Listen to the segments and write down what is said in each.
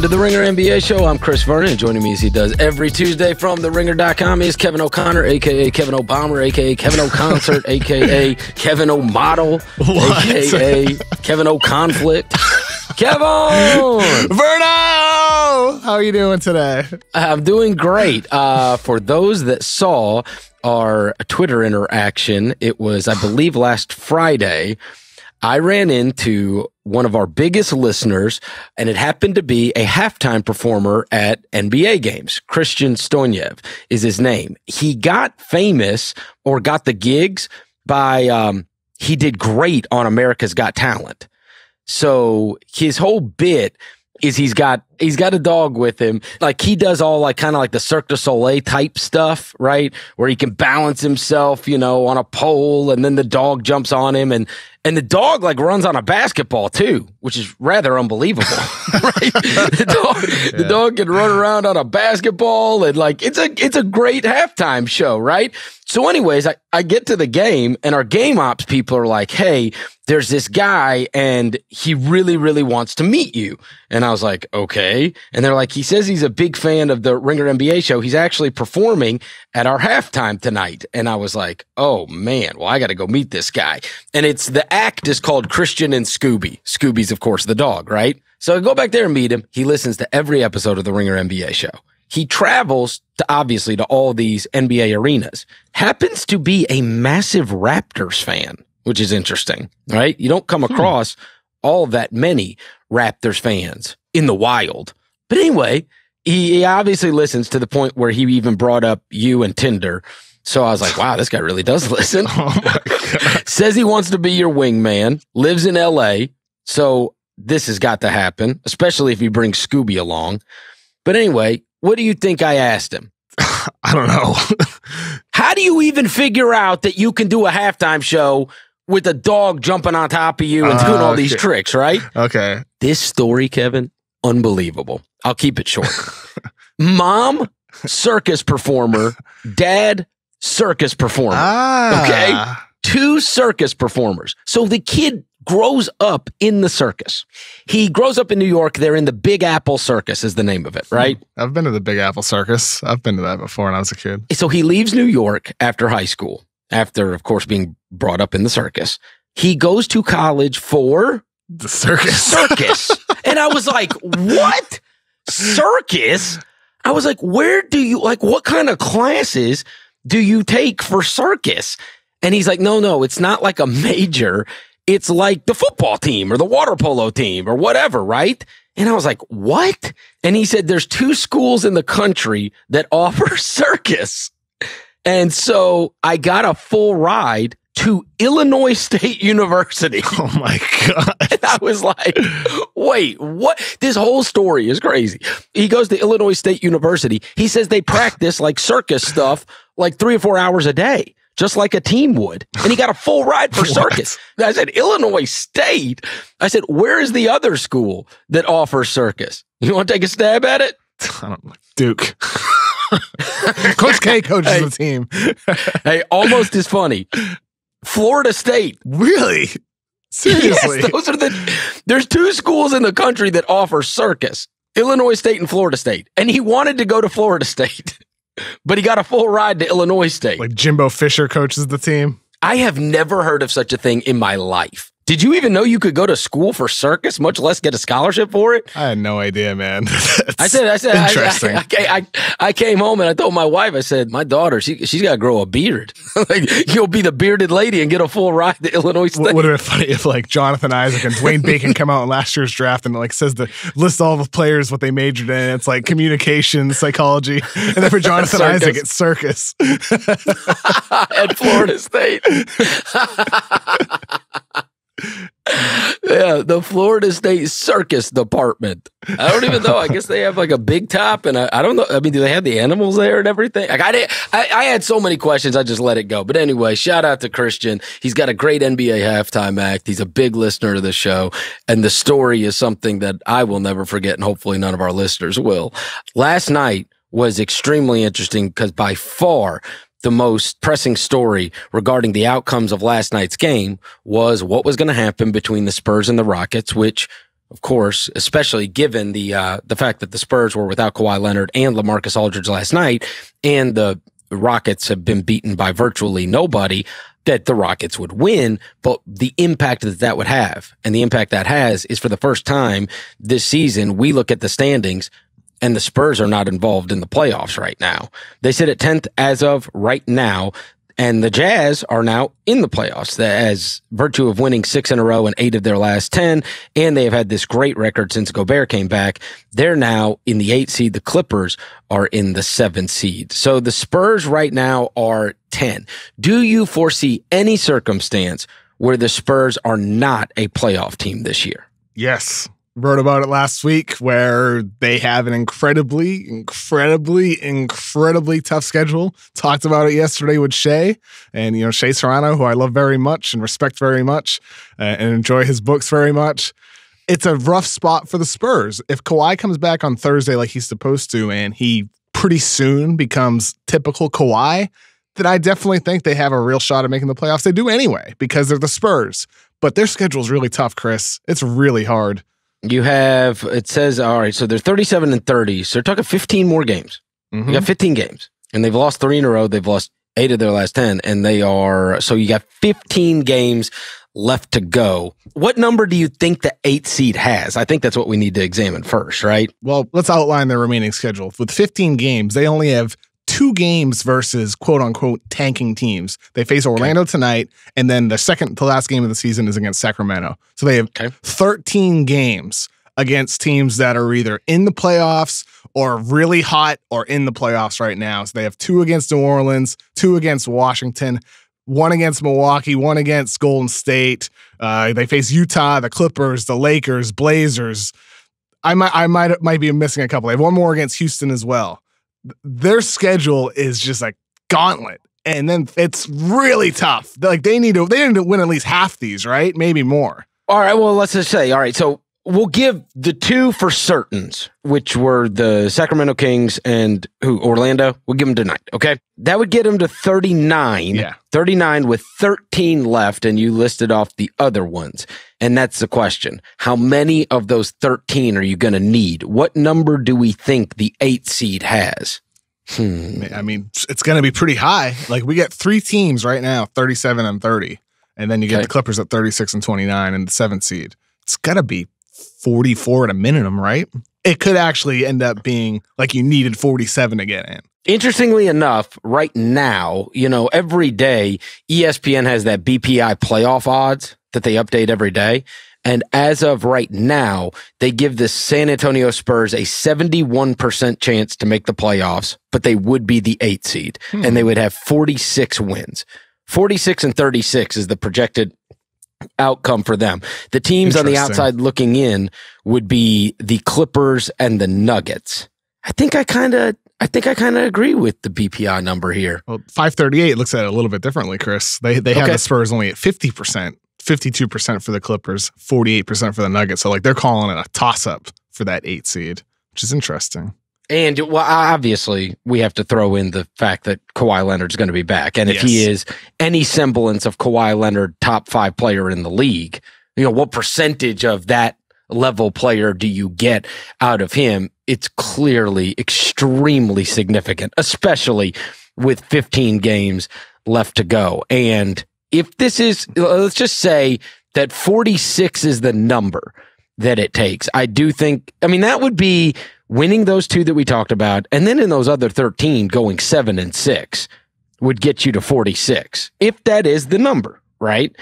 Welcome to the Ringer NBA show. I'm Chris Vernon, joining me as he does every Tuesday from TheRinger.com is Kevin O'Connor, aka Kevin O'Bomber, aka Kevin O'Concert, aka Kevin O'Model, aka Kevin O'Conflict. Kevin! Verno! How are you doing today? I'm doing great. Uh, for those that saw our Twitter interaction, it was, I believe, last Friday. I ran into one of our biggest listeners, and it happened to be a halftime performer at NBA games. Christian Stoyanov is his name. He got famous or got the gigs by, um, he did great on America's Got Talent. So his whole bit is he's got he's got a dog with him. Like he does all like kind of like the Cirque du Soleil type stuff, right? Where he can balance himself, you know, on a pole and then the dog jumps on him and and the dog like runs on a basketball too, which is rather unbelievable, right? the dog yeah. the dog can run around on a basketball and like it's a it's a great halftime show, right? So anyways, I, I get to the game and our game ops people are like, Hey, there's this guy and he really, really wants to meet you. And I was like, okay. And they're like, he says he's a big fan of the Ringer NBA show. He's actually performing at our halftime tonight. And I was like, oh man, well, I got to go meet this guy. And it's the act is called Christian and Scooby. Scooby's, of course, the dog, right? So I go back there and meet him. He listens to every episode of the Ringer NBA show. He travels to obviously to all these NBA arenas, happens to be a massive Raptors fan which is interesting, right? You don't come hmm. across hmm. all that many Raptors fans in the wild. But anyway, he, he obviously listens to the point where he even brought up you and Tinder. So I was like, wow, this guy really does listen. oh Says he wants to be your wingman, lives in LA. So this has got to happen, especially if you bring Scooby along. But anyway, what do you think I asked him? I don't know. How do you even figure out that you can do a halftime show with a dog jumping on top of you and doing all these tricks, right? Okay. This story, Kevin, unbelievable. I'll keep it short. Mom, circus performer. Dad, circus performer. Ah. Okay. Two circus performers. So the kid grows up in the circus. He grows up in New York. They're in the Big Apple Circus, is the name of it, right? I've been to the Big Apple Circus. I've been to that before when I was a kid. So he leaves New York after high school after, of course, being brought up in the circus. He goes to college for the circus. Circus. and I was like, what? Circus? I was like, where do you, like, what kind of classes do you take for circus? And he's like, no, no, it's not like a major. It's like the football team or the water polo team or whatever, right? And I was like, what? And he said, there's two schools in the country that offer circus. And so I got a full ride to Illinois State University. Oh my God. And I was like, wait, what? This whole story is crazy. He goes to Illinois State University. He says they practice like circus stuff like three or four hours a day, just like a team would. And he got a full ride for circus. I said, Illinois State. I said, where is the other school that offers circus? You want to take a stab at it? I don't know. Duke. Coach K coaches hey, the team. hey, almost as funny. Florida State. Really? Seriously? Yes, those are the. There's two schools in the country that offer circus: Illinois State and Florida State. And he wanted to go to Florida State, but he got a full ride to Illinois State. Like Jimbo Fisher coaches the team. I have never heard of such a thing in my life. Did you even know you could go to school for circus, much less get a scholarship for it? I had no idea, man. I said, I said, interesting. I, I, I, I, came home and I told my wife, I said, my daughter, she she's got to grow a beard. like you'll be the bearded lady and get a full ride to Illinois State. Would have been funny if like Jonathan Isaac and Dwayne Bacon come out in last year's draft and like says the list all the players what they majored in. It's like communication, psychology, and then for Jonathan Isaac, it's circus at Florida State yeah, the Florida State Circus Department. I don't even know. I guess they have like a big top, and I, I don't know. I mean, do they have the animals there and everything? Like I did, I, I, had so many questions. I just let it go. But anyway, shout out to Christian. He's got a great NBA halftime act. He's a big listener to the show, and the story is something that I will never forget, and hopefully none of our listeners will. Last night was extremely interesting because by far the most pressing story regarding the outcomes of last night's game was what was going to happen between the Spurs and the Rockets, which of course, especially given the uh, the fact that the Spurs were without Kawhi Leonard and LaMarcus Aldridge last night, and the Rockets have been beaten by virtually nobody. That the Rockets would win, but the impact that that would have, and the impact that has, is for the first time this season. We look at the standings and the Spurs are not involved in the playoffs right now. They sit at 10th as of right now. And the Jazz are now in the playoffs as virtue of winning six in a row and eight of their last 10. And they have had this great record since Gobert came back. They're now in the eight seed. The Clippers are in the seven seed. So the Spurs right now are 10. Do you foresee any circumstance where the Spurs are not a playoff team this year? Yes wrote about it last week where they have an incredibly, incredibly, incredibly tough schedule. Talked about it yesterday with Shea and, you know, Shea Serrano, who I love very much and respect very much uh, and enjoy his books very much. It's a rough spot for the Spurs. If Kawhi comes back on Thursday like he's supposed to and he pretty soon becomes typical Kawhi, then I definitely think they have a real shot at making the playoffs. They do anyway because they're the Spurs. But their schedule is really tough, Chris. It's really hard. You have it says all right, so they're 37 and 30. So they're talking 15 more games. Mm-hmm. You got 15 games. And they've lost three in a row. They've lost eight of their last 10. And they are so you got 15 games left to go. What number do you think the eight seed has? I think that's what we need to examine first, right? Well, let's outline their remaining schedule. With 15 games, they only have two games versus quote unquote tanking teams. They face Orlando okay. tonight, and then the second to last game of the season is against Sacramento. So they have okay. 13 games against teams that are either in the playoffs or really hot or in the playoffs right now. So they have two against New Orleans, two against Washington, one against Milwaukee, one against Golden State. Uh, they face Utah, the Clippers, the Lakers, Blazers. I might, I might, might be missing a couple. They have one more against Houston as well their schedule is just like gauntlet. And then it's really tough. Like they need to they need to win at least half these, right? Maybe more. All right. Well, let's just say, all right. So we'll give the two for certains, which were the Sacramento Kings and who Orlando. We'll give them tonight. Okay. That would get them to 39. Yeah. 39 with 13 left. And you listed off the other ones. And that's the question. How many of those 13 are you going to need? What number do we think the eight seed has? Hmm. I mean, it's going to be pretty high. Like we get three teams right now, 37 and 30. And then you get okay. the Clippers at 36 and 29 and the seventh seed. It's got to be 44 at a minimum, right? It could actually end up being like you needed 47 to get in. Interestingly enough, right now, you know, every day ESPN has that BPI playoff odds that they update every day. And as of right now, they give the San Antonio Spurs a 71% chance to make the playoffs, but they would be the eight seed hmm. and they would have 46 wins. 46 and 36 is the projected outcome for them. The teams on the outside looking in would be the Clippers and the Nuggets. I think I kind of I think I kind of agree with the BPI number here. Well, 538 looks at it a little bit differently, Chris. They they have the Spurs only at 50%, 52% for the Clippers, 48% for the Nuggets. So like they're calling it a toss up for that 8 seed, which is interesting. And well, obviously, we have to throw in the fact that Kawhi Leonard's going to be back, and if yes. he is any semblance of Kawhi Leonard, top five player in the league, you know what percentage of that level player do you get out of him? It's clearly extremely significant, especially with 15 games left to go. And if this is, let's just say that 46 is the number that it takes. I do think, I mean, that would be winning those two that we talked about, and then in those other 13, going seven and six would get you to 46, if that is the number, right?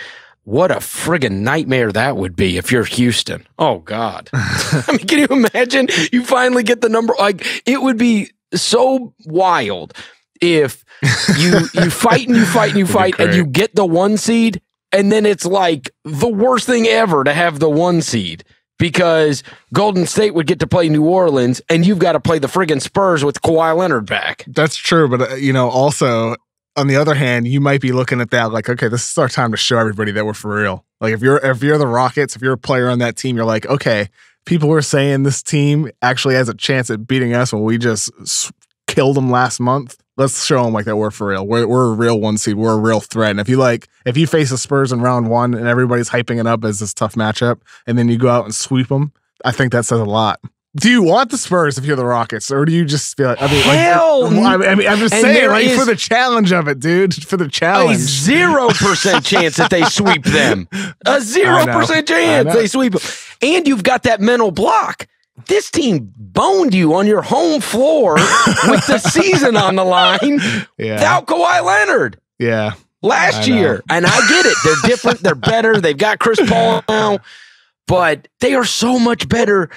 What a friggin' nightmare that would be if you're Houston. Oh God. I mean, can you imagine you finally get the number? Like it would be so wild if you, you fight and you fight and you fight and you get the one seed and then it's like the worst thing ever to have the one seed because Golden State would get to play New Orleans and you've got to play the friggin' Spurs with Kawhi Leonard back. That's true. But, uh, you know, also on the other hand, you might be looking at that like, okay, this is our time to show everybody that we're for real. Like if you're, if you're the Rockets, if you're a player on that team, you're like, okay, people were saying this team actually has a chance at beating us when we just killed them last month. Let's show them like that we're for real. We're, we're a real one seed. We're a real threat. And if you like, if you face the Spurs in round one and everybody's hyping it up as this tough matchup, and then you go out and sweep them, I think that says a lot. Do you want the Spurs if you're the Rockets, or do you just feel like? I mean, Hell, like, I mean, I'm just and saying, like for the challenge of it, dude. For the A challenge. zero percent chance that they sweep them. A zero percent chance they sweep them. And you've got that mental block. This team boned you on your home floor with the season on the line Yeah, without Kawhi Leonard yeah. last year. And I get it. They're different. They're better. They've got Chris Paul now, but they are so much better.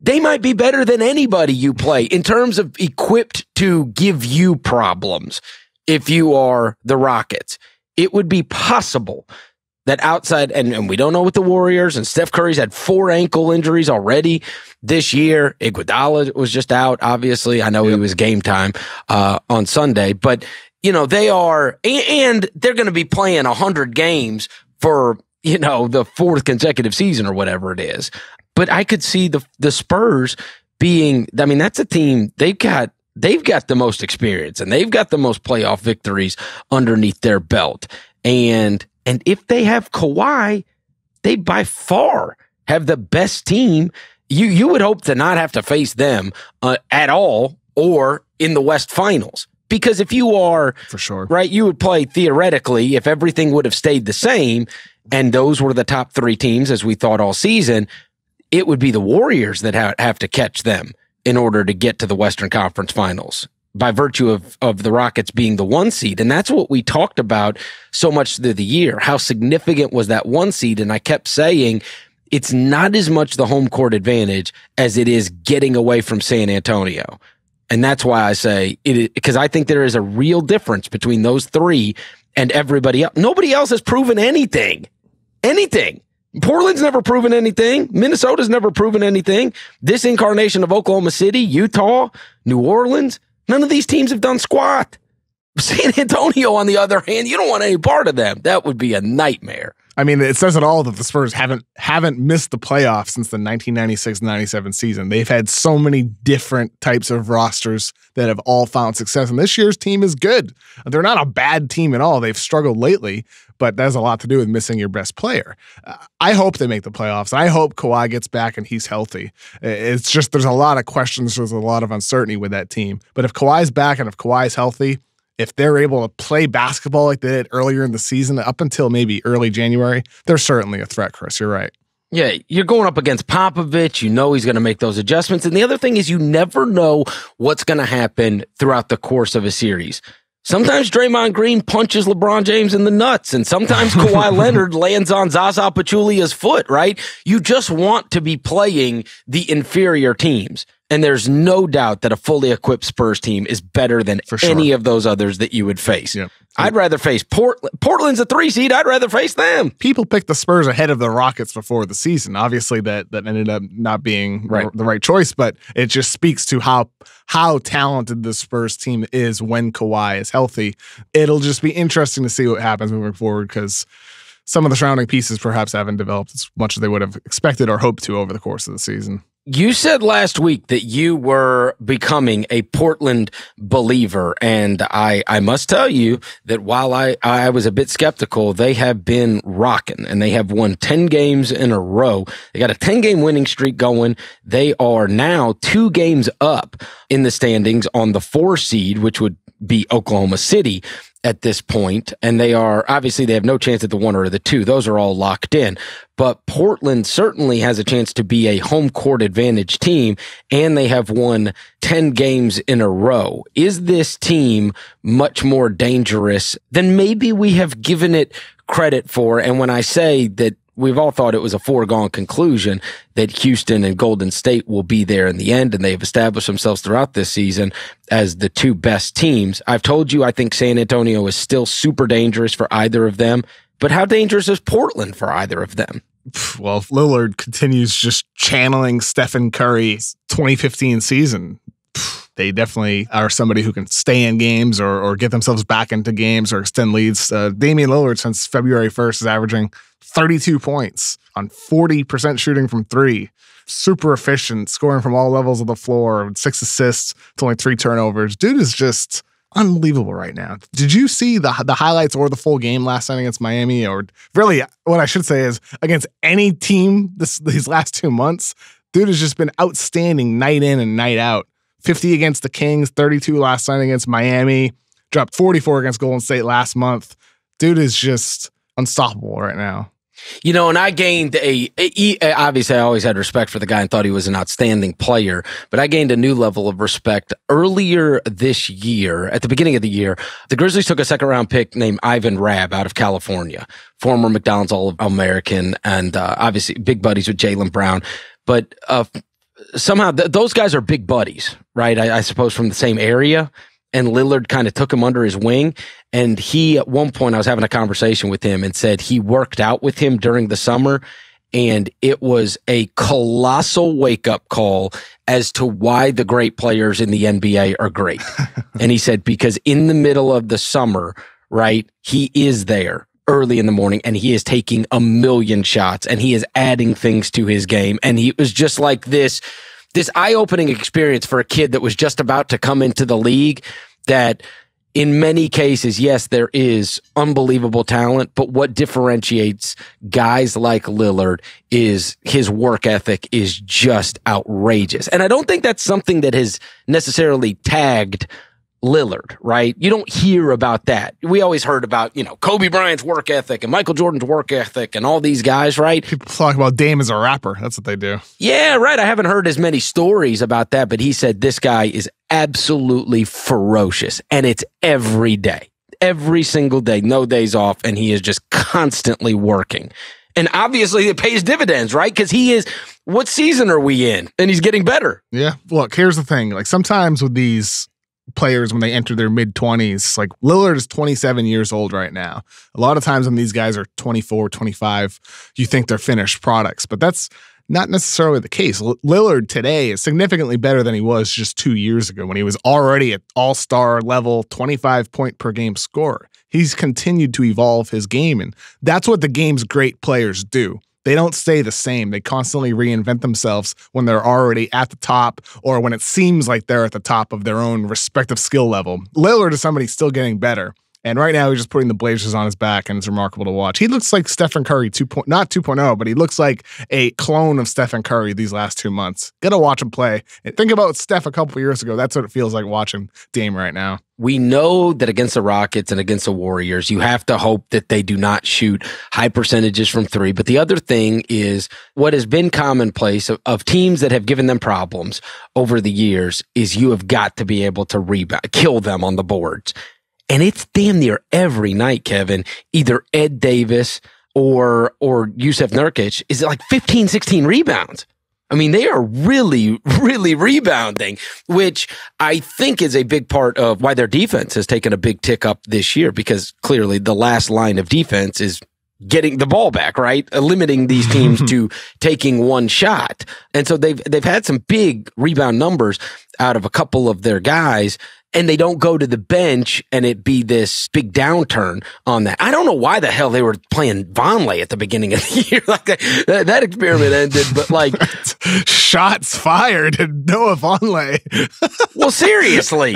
They might be better than anybody you play in terms of equipped to give you problems. If you are the Rockets, it would be possible that outside, and, and we don't know what the Warriors, and Steph Curry's had four ankle injuries already this year. Iguodala was just out, obviously. I know he was game time uh, on Sunday, but you know they are, and they're going to be playing hundred games for you know the fourth consecutive season or whatever it is. But I could see the the Spurs being. I mean, that's a team they've got. They've got the most experience and they've got the most playoff victories underneath their belt. And and if they have Kawhi, they by far have the best team. You you would hope to not have to face them uh, at all or in the West Finals because if you are For sure. right, you would play theoretically if everything would have stayed the same and those were the top three teams as we thought all season. It would be the Warriors that ha- have to catch them in order to get to the Western Conference Finals by virtue of of the Rockets being the one seed. And that's what we talked about so much through the year. How significant was that one seed? And I kept saying it's not as much the home court advantage as it is getting away from San Antonio. And that's why I say it because I think there is a real difference between those three and everybody else. Nobody else has proven anything. Anything. Portland's never proven anything. Minnesota's never proven anything. This incarnation of Oklahoma City, Utah, New Orleans, none of these teams have done squat. San Antonio, on the other hand, you don't want any part of them. That would be a nightmare. I mean, it says it all that the Spurs haven't haven't missed the playoffs since the 1996-97 season. They've had so many different types of rosters that have all found success, and this year's team is good. They're not a bad team at all. They've struggled lately, but that has a lot to do with missing your best player. I hope they make the playoffs. I hope Kawhi gets back and he's healthy. It's just there's a lot of questions, there's a lot of uncertainty with that team. But if Kawhi's back and if Kawhi's healthy, if they're able to play basketball like they did earlier in the season, up until maybe early January, they're certainly a threat, Chris. You're right. Yeah, you're going up against Popovich. You know he's going to make those adjustments. And the other thing is, you never know what's going to happen throughout the course of a series. Sometimes Draymond Green punches LeBron James in the nuts, and sometimes Kawhi Leonard lands on Zaza Pachulia's foot, right? You just want to be playing the inferior teams. And there's no doubt that a fully equipped Spurs team is better than sure. any of those others that you would face. Yep. I'd rather face Portland. Portland's a three seed. I'd rather face them. People picked the Spurs ahead of the Rockets before the season. Obviously, that that ended up not being Right. the, the right choice, but it just speaks to how how talented the Spurs team is when Kawhi is healthy. It'll just be interesting to see what happens moving forward because some of the surrounding pieces perhaps haven't developed as much as they would have expected or hoped to over the course of the season. You said last week that you were becoming a Portland believer, and I I must tell you that while I I was a bit skeptical, they have been rocking, and they have won ten games in a row. They got a ten game winning streak going. They are now two games up in the standings on the four seed, which would be Oklahoma City at this point, and they are obviously they have no chance at the one or the two. Those are all locked in. But Portland certainly has a chance to be a home court advantage team, and they have won 10 games in a row. Is this team much more dangerous than maybe we have given it credit for? And when I say that we've all thought it was a foregone conclusion that Houston and Golden State will be there in the end, and they've established themselves throughout this season as the two best teams. I've told you I think San Antonio is still super dangerous for either of them, but how dangerous is Portland for either of them? Well, Lillard continues just channeling Stephen Curry's 2015 season, they definitely are somebody who can stay in games or, or get themselves back into games or extend leads. Uh, Damian Lillard, since February 1st, is averaging 32 points on 40% shooting from three. Super efficient, scoring from all levels of the floor, six assists to only three turnovers. Dude is just unbelievable right now. Did you see the the highlights or the full game last night against Miami? Or really, what I should say is against any team this these last two months, dude has just been outstanding night in and night out. 50 against the Kings, 32 last night against Miami, dropped 44 against Golden State last month. Dude is just unstoppable right now. You know, and I gained a, a, obviously I always had respect for the guy and thought he was an outstanding player, but I gained a new level of respect earlier this year. At the beginning of the year, the Grizzlies took a second round pick named Ivan Rabb out of California, former McDonald's All American, and uh, obviously big buddies with Jaylen Brown. But uh, somehow th- those guys are big buddies, right? I, I suppose from the same area and Lillard kind of took him under his wing. And he, at one point, I was having a conversation with him and said he worked out with him during the summer. And it was a colossal wake up call as to why the great players in the NBA are great. and he said, because in the middle of the summer, right, he is there early in the morning and he is taking a million shots and he is adding things to his game. And he was just like this this eye-opening experience for a kid that was just about to come into the league that in many cases, yes, there is unbelievable talent, but what differentiates guys like Lillard is his work ethic is just outrageous. And I don't think that's something that has necessarily tagged Lillard, right? You don't hear about that. We always heard about, you know, Kobe Bryant's work ethic and Michael Jordan's work ethic and all these guys, right? People talk about Dame as a rapper. That's what they do. Yeah, right. I haven't heard as many stories about that, but he said this guy is absolutely ferocious and it's every day, every single day, no days off. And he is just constantly working. And obviously it pays dividends, right? Because he is, what season are we in? And he's getting better. Yeah. Look, here's the thing. Like sometimes with these players when they enter their mid 20s. Like Lillard is 27 years old right now. A lot of times when these guys are 24, 25, you think they're finished products, but that's not necessarily the case. Lillard today is significantly better than he was just two years ago when he was already at all star level, 25 point per game scorer. He's continued to evolve his game, and that's what the game's great players do they don't stay the same. They constantly reinvent themselves when they're already at the top or when it seems like they're at the top of their own respective skill level. Lillard is somebody still getting better. And right now, he's just putting the Blazers on his back, and it's remarkable to watch. He looks like Stephen Curry 2. not 2.0, but he looks like a clone of Stephen Curry these last two months. Gotta watch him play. Think about Steph a couple years ago. That's what it feels like watching Dame right now. We know that against the Rockets and against the Warriors, you have to hope that they do not shoot high percentages from three. But the other thing is what has been commonplace of, of teams that have given them problems over the years is you have got to be able to rebound, kill them on the boards. And it's damn near every night, Kevin, either Ed Davis or, or Jusuf Nurkic is like 15, 16 rebounds. I mean, they are really, really rebounding, which I think is a big part of why their defense has taken a big tick up this year because clearly the last line of defense is getting the ball back, right? Limiting these teams to taking one shot. And so they've, they've had some big rebound numbers out of a couple of their guys and they don't go to the bench and it be this big downturn on that. I don't know why the hell they were playing Vonleh at the beginning of the year. like that, that experiment ended, but like shots fired and Noah Vonleh. well, seriously,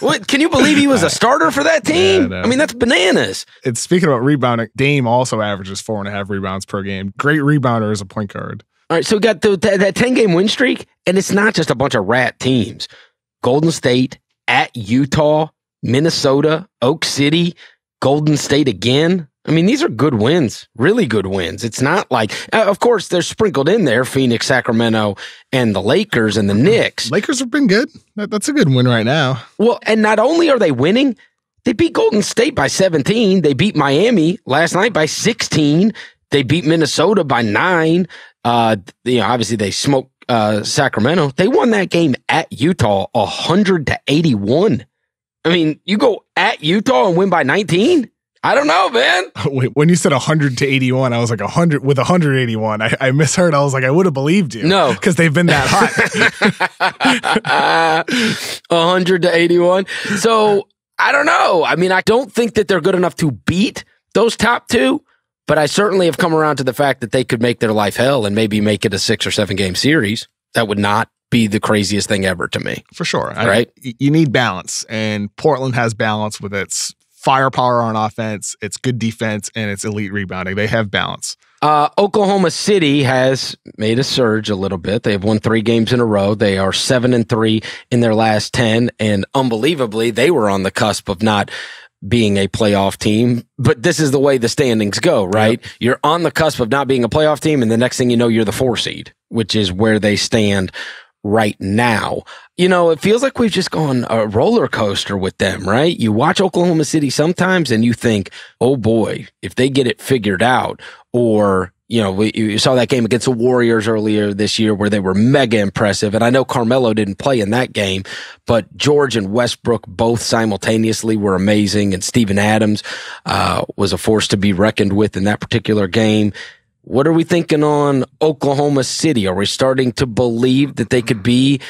what, can you believe he was a starter for that team? Yeah, no. I mean, that's bananas. It's speaking about rebounding. Dame also averages four and a half rebounds per game. Great rebounder as a point guard. All right, so we got the, that 10 game win streak, and it's not just a bunch of rat teams. Golden State, at Utah, Minnesota, Oak City, Golden State again. I mean, these are good wins, really good wins. It's not like, uh, of course, they're sprinkled in there Phoenix, Sacramento, and the Lakers and the Knicks. Lakers have been good. that's a good win right now. Well, and not only are they winning, they beat Golden State by 17. They beat Miami last night by 16. They beat Minnesota by nine. Uh, you know, obviously they smoked uh, Sacramento, they won that game at Utah 100 to 81. I mean, you go at Utah and win by 19? I don't know, man. Wait, when you said 100 to 81, I was like 100 with 181. I, I misheard. I was like, I would have believed you. No, because they've been that hot. 100 to 81. So I don't know. I mean, I don't think that they're good enough to beat those top two, But I certainly have come around to the fact that they could make their life hell and maybe make it a six or seven game series. That would not be the craziest thing ever to me. For sure. Right? I, you need balance, and Portland has balance with its firepower on offense, its good defense, and its elite rebounding. They have balance. Uh, Oklahoma City has made a surge a little bit. They have won three games in a row. They are seven and three in their last 10. And unbelievably, they were on the cusp of not being a playoff team, but this is the way the standings go, right? Yep. You're on the cusp of not being a playoff team. And the next thing you know, you're the four seed, which is where they stand right now. You know, it feels like we've just gone a roller coaster with them, right? You watch Oklahoma City sometimes and you think, oh boy, if they get it figured out, or you know, we, you saw that game against the Warriors earlier this year where they were mega impressive. And I know Carmelo didn't play in that game, but George and Westbrook both simultaneously were amazing. And Steven Adams, uh, was a force to be reckoned with in that particular game. What are we thinking on Oklahoma City? Are we starting to believe that they could be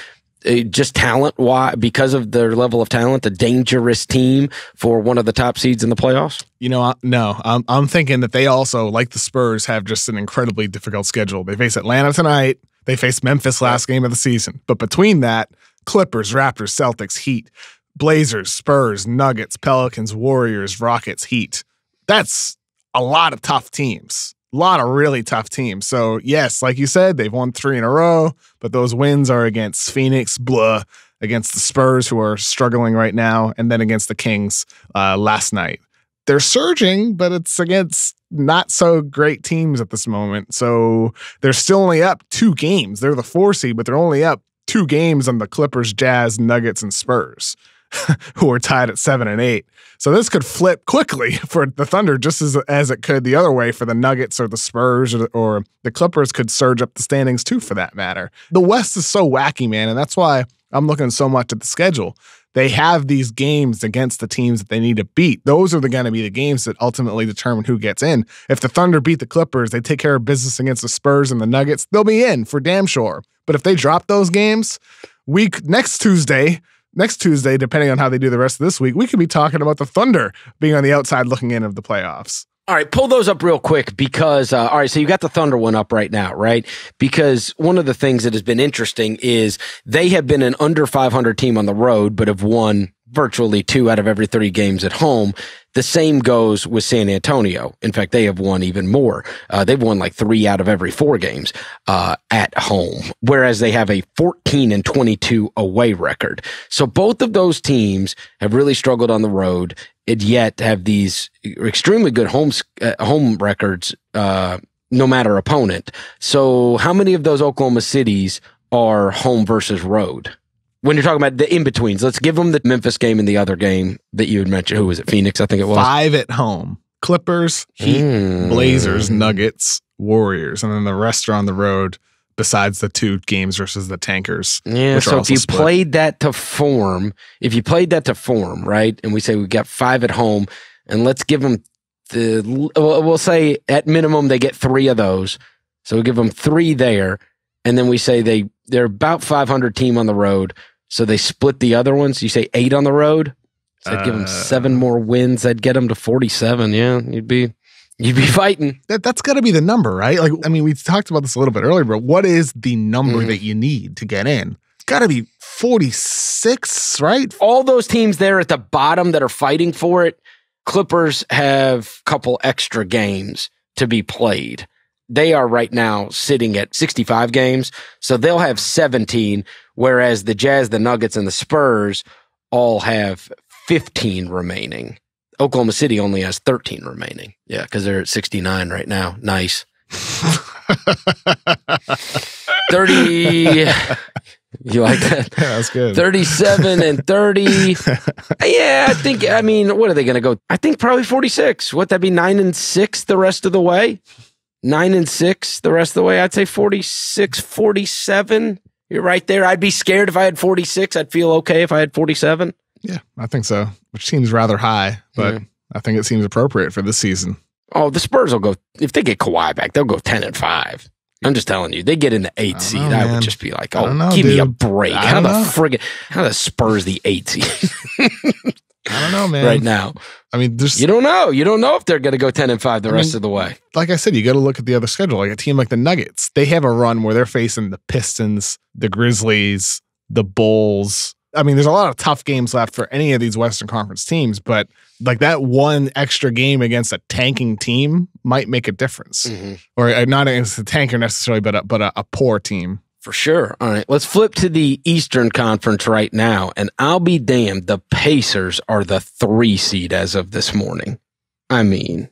Uh, just talent why because of their level of talent a dangerous team for one of the top seeds in the playoffs? You know no i'm, I'm thinking that they also like the spurs have just an incredibly difficult schedule. They face atlanta tonight. They face memphis last game of the season. But between that clippers raptors celtics heat blazers spurs nuggets pelicans warriors rockets heat that's a lot of tough teams lot of really tough teams. So, yes, like you said, they've won three in a row, but those wins are against Phoenix, blah, against the Spurs, who are struggling right now, and then against the Kings uh, last night. They're surging, but it's against not so great teams at this moment. So they're still only up two games. They're the four seed, but they're only up two games on the Clippers, Jazz, Nuggets, and Spurs. who are tied at seven and eight. So this could flip quickly for the Thunder, just as as it could the other way for the Nuggets or the Spurs or, or the Clippers could surge up the standings too, for that matter. The West is so wacky, man, and that's why I'm looking so much at the schedule. They have these games against the teams that they need to beat. Those are going to be the games that ultimately determine who gets in. If the Thunder beat the Clippers, they take care of business against the Spurs and the Nuggets, they'll be in for damn sure. But if they drop those games, week next Tuesday, next Tuesday, depending on how they do the rest of this week, we could be talking about the Thunder being on the outside looking in of the playoffs. All right, pull those up real quick because, uh, all right, so you got the Thunder one up right now, right? Because one of the things that has been interesting is they have been an under 500 team on the road, but have won virtually two out of every three games at home. The same goes with San Antonio. In fact, they have won even more. Uh, they've won like three out of every four games uh, at home, whereas they have a 14 and 22 away record. So both of those teams have really struggled on the road, and yet have these extremely good home uh, home records, uh, no matter opponent. So how many of those Oklahoma cities are home versus road? When you're talking about the in betweens, let's give them the Memphis game and the other game that you had mentioned. Who was it? Phoenix, I think it was. Five at home. Clippers, Heat, mm. Blazers, Nuggets, Warriors, and then the rest are on the road. Besides the two games versus the tankers. Yeah. So if you split. played that to form, if you played that to form, right, and we say we got five at home, and let's give them the, we'll say at minimum they get three of those. So we give them three there, and then we say they they're about 500 team on the road. So they split the other ones. You say eight on the road. So I'd give them seven uh. more wins. I'd get them to 47. Yeah, you'd be you'd be fighting. That that's got to be the number, right? Like, I mean, we talked about this a little bit earlier, but what is the number mm. that you need to get in? It's got to be 46, right? All those teams there at the bottom that are fighting for it. Clippers have a couple extra games to be played. They are right now sitting at 65 games, so they'll have 17 whereas the Jazz, the Nuggets, and the Spurs all have 15 remaining. Oklahoma City only has 13 remaining. Yeah, because they're at 69 right now. Nice. 30. You like that? Yeah, that's good. 37 and 30. yeah, I think, I mean, what are they going to go? I think probably 46. What, that be nine and six the rest of the way? Nine and six the rest of the way. I'd say 46, 47. You're right there. I'd be scared if I had 46. I'd feel okay if I had 47. Yeah, I think so. Which seems rather high, but yeah. I think it seems appropriate for this season. Oh, the Spurs will go if they get Kawhi back. They'll go ten and five. I'm just telling you, they get in the eight seed. Know, I would just be like, oh, know, give dude. me a break. How the friggin' how the Spurs the eight seed? I don't know, man. right now. I mean, there's You don't know. You don't know if they're going to go 10 and 5 the I rest mean- of the way. like I said, you got to look at the other schedule. Like a team like the Nuggets, they have a run where they're facing the Pistons, the Grizzlies, the Bulls. I mean, there's a lot of tough games left for any of these Western Conference teams, but like that one extra game against a tanking team might make a difference, or uh, not against a tanker necessarily, but a, but a, a poor team. For sure. All right. Let's flip to the Eastern Conference right now. And I'll be damned. The Pacers are the three seed as of this morning. I mean,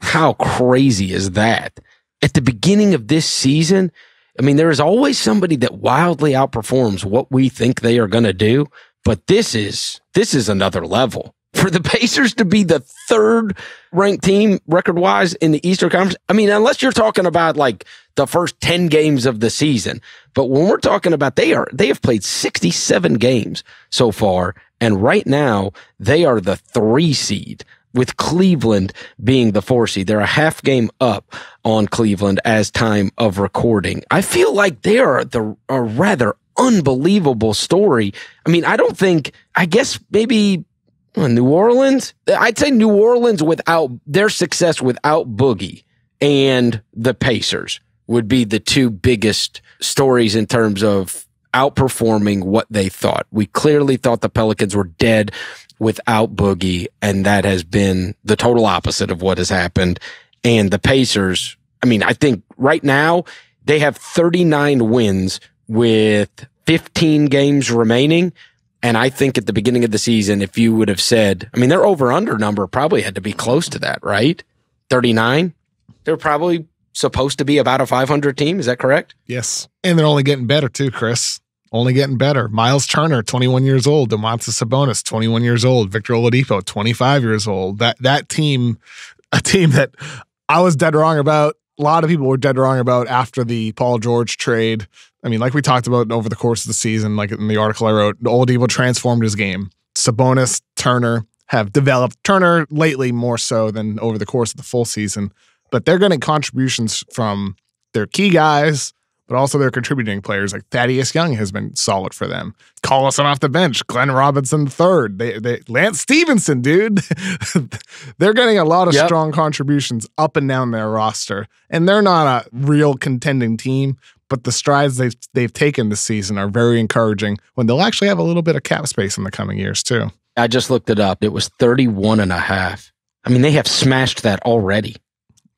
how crazy is that? At the beginning of this season, I mean, there is always somebody that wildly outperforms what we think they are going to do. But this is, this is another level. For the Pacers to be the third ranked team record wise in the Eastern Conference. I mean, unless you're talking about like the first 10 games of the season. But when we're talking about they are, they have played 67 games so far. And right now they are the three seed with Cleveland being the four seed. They're a half game up on Cleveland as time of recording. I feel like they are the, a rather unbelievable story. I mean, I don't think, I guess maybe New Orleans. I'd say New Orleans without their success without Boogie and the Pacers would be the two biggest stories in terms of outperforming what they thought. We clearly thought the Pelicans were dead without Boogie, and that has been the total opposite of what has happened. And the Pacers, I mean, I think right now they have 39 wins with 15 games remaining. And I think at the beginning of the season, if you would have said, I mean, their over under number probably had to be close to that, right? 39. They're probably supposed to be about a 500 team. Is that correct? Yes. And they're only getting better too, Chris. Only getting better. Miles Turner, 21 years old. Domantas Sabonis, 21 years old. Victor Oladipo, 25 years old. That that team, a team that I was dead wrong about. A lot of people were dead wrong about after the Paul George trade. I mean, like we talked about over the course of the season, like in the article I wrote, Oladipo transformed his game. Sabonis, Turner have developed. Turner lately more so than over the course of the full season, but they're getting contributions from their key guys, but also their contributing players. Like Thaddeus Young has been solid for them. Collison off the bench, Glenn Robinson third, they, they Lance Stephenson, dude. they're getting a lot of Yep. strong contributions up and down their roster, and they're not a real contending team. But the strides they've they've taken this season are very encouraging. When they'll actually have a little bit of cap space in the coming years too. I just looked it up. It was 31 and a half. I mean, they have smashed that already.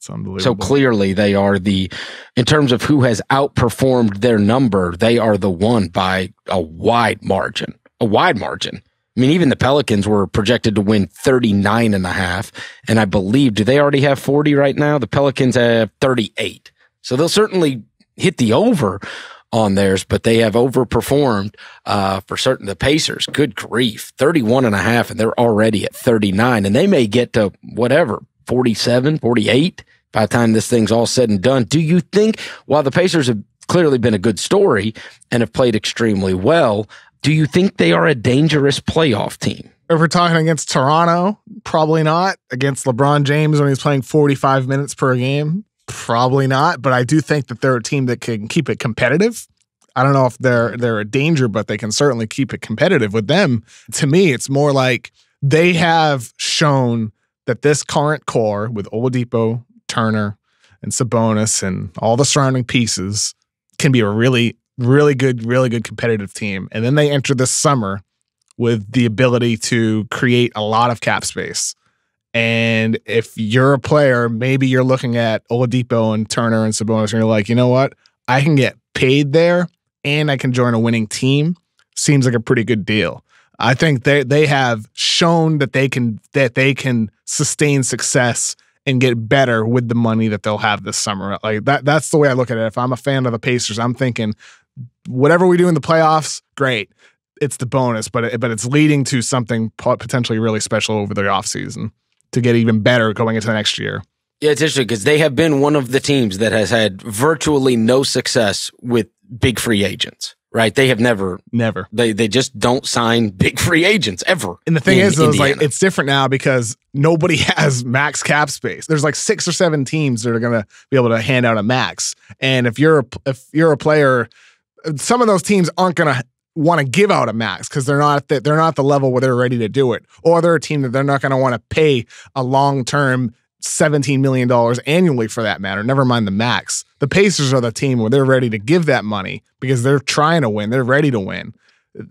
It's unbelievable. So clearly they are the, in terms of who has outperformed their number, they are the one by a wide margin, a wide margin. I mean, even the Pelicans were projected to win 39 and a half. And I believe, do they already have 40 right now? The Pelicans have 38. So they'll certainly hit the over on theirs, but they have overperformed, uh, for certain. The Pacers, good grief, 31 and a half, and they're already at 39 and they may get to whatever, 47, 48 by the time this thing's all said and done. Do you think while the Pacers have clearly been a good story and have played extremely well, do you think they are a dangerous playoff team? If we're talking against Toronto, probably not. Against LeBron James when he's playing 45 minutes per game, probably not. But I do think that they're a team that can keep it competitive. I don't know if they're they're a danger, but they can certainly keep it competitive with them. To me, it's more like they have shown that this current core with Oladipo, Turner, and Sabonis and all the surrounding pieces can be a really, really good, really good competitive team. And then they enter this summer with the ability to create a lot of cap space. And if you're a player, maybe you're looking at Oladipo and Turner and Sabonis, and you're like, you know what? I can get paid there and I can join a winning team. Seems like a pretty good deal. I think they they have shown that they can that they can sustain success and get better with the money that they'll have this summer. Like that that's the way I look at it. If I'm a fan of the Pacers, I'm thinking whatever we do in the playoffs, great. It's the bonus, but it, but it's leading to something potentially really special over the offseason to get even better going into the next year. Yeah, it's interesting because they have been one of the teams that has had virtually no success with big free agents. Right? They have never. Never. They they just don't sign big free agents ever. And the thing in is, though, like it's different now because nobody has max cap space. There's like six or seven teams that are going to be able to hand out a max. And if you're a, if you're a player, some of those teams aren't going to want to give out a max because they're not the, they're not the level where they're ready to do it, or they're a team that they're not going to want to pay a long term $17 million annually for that matter, never mind the max. The Pacers are the team where they're ready to give that money because they're trying to win. They're ready to win.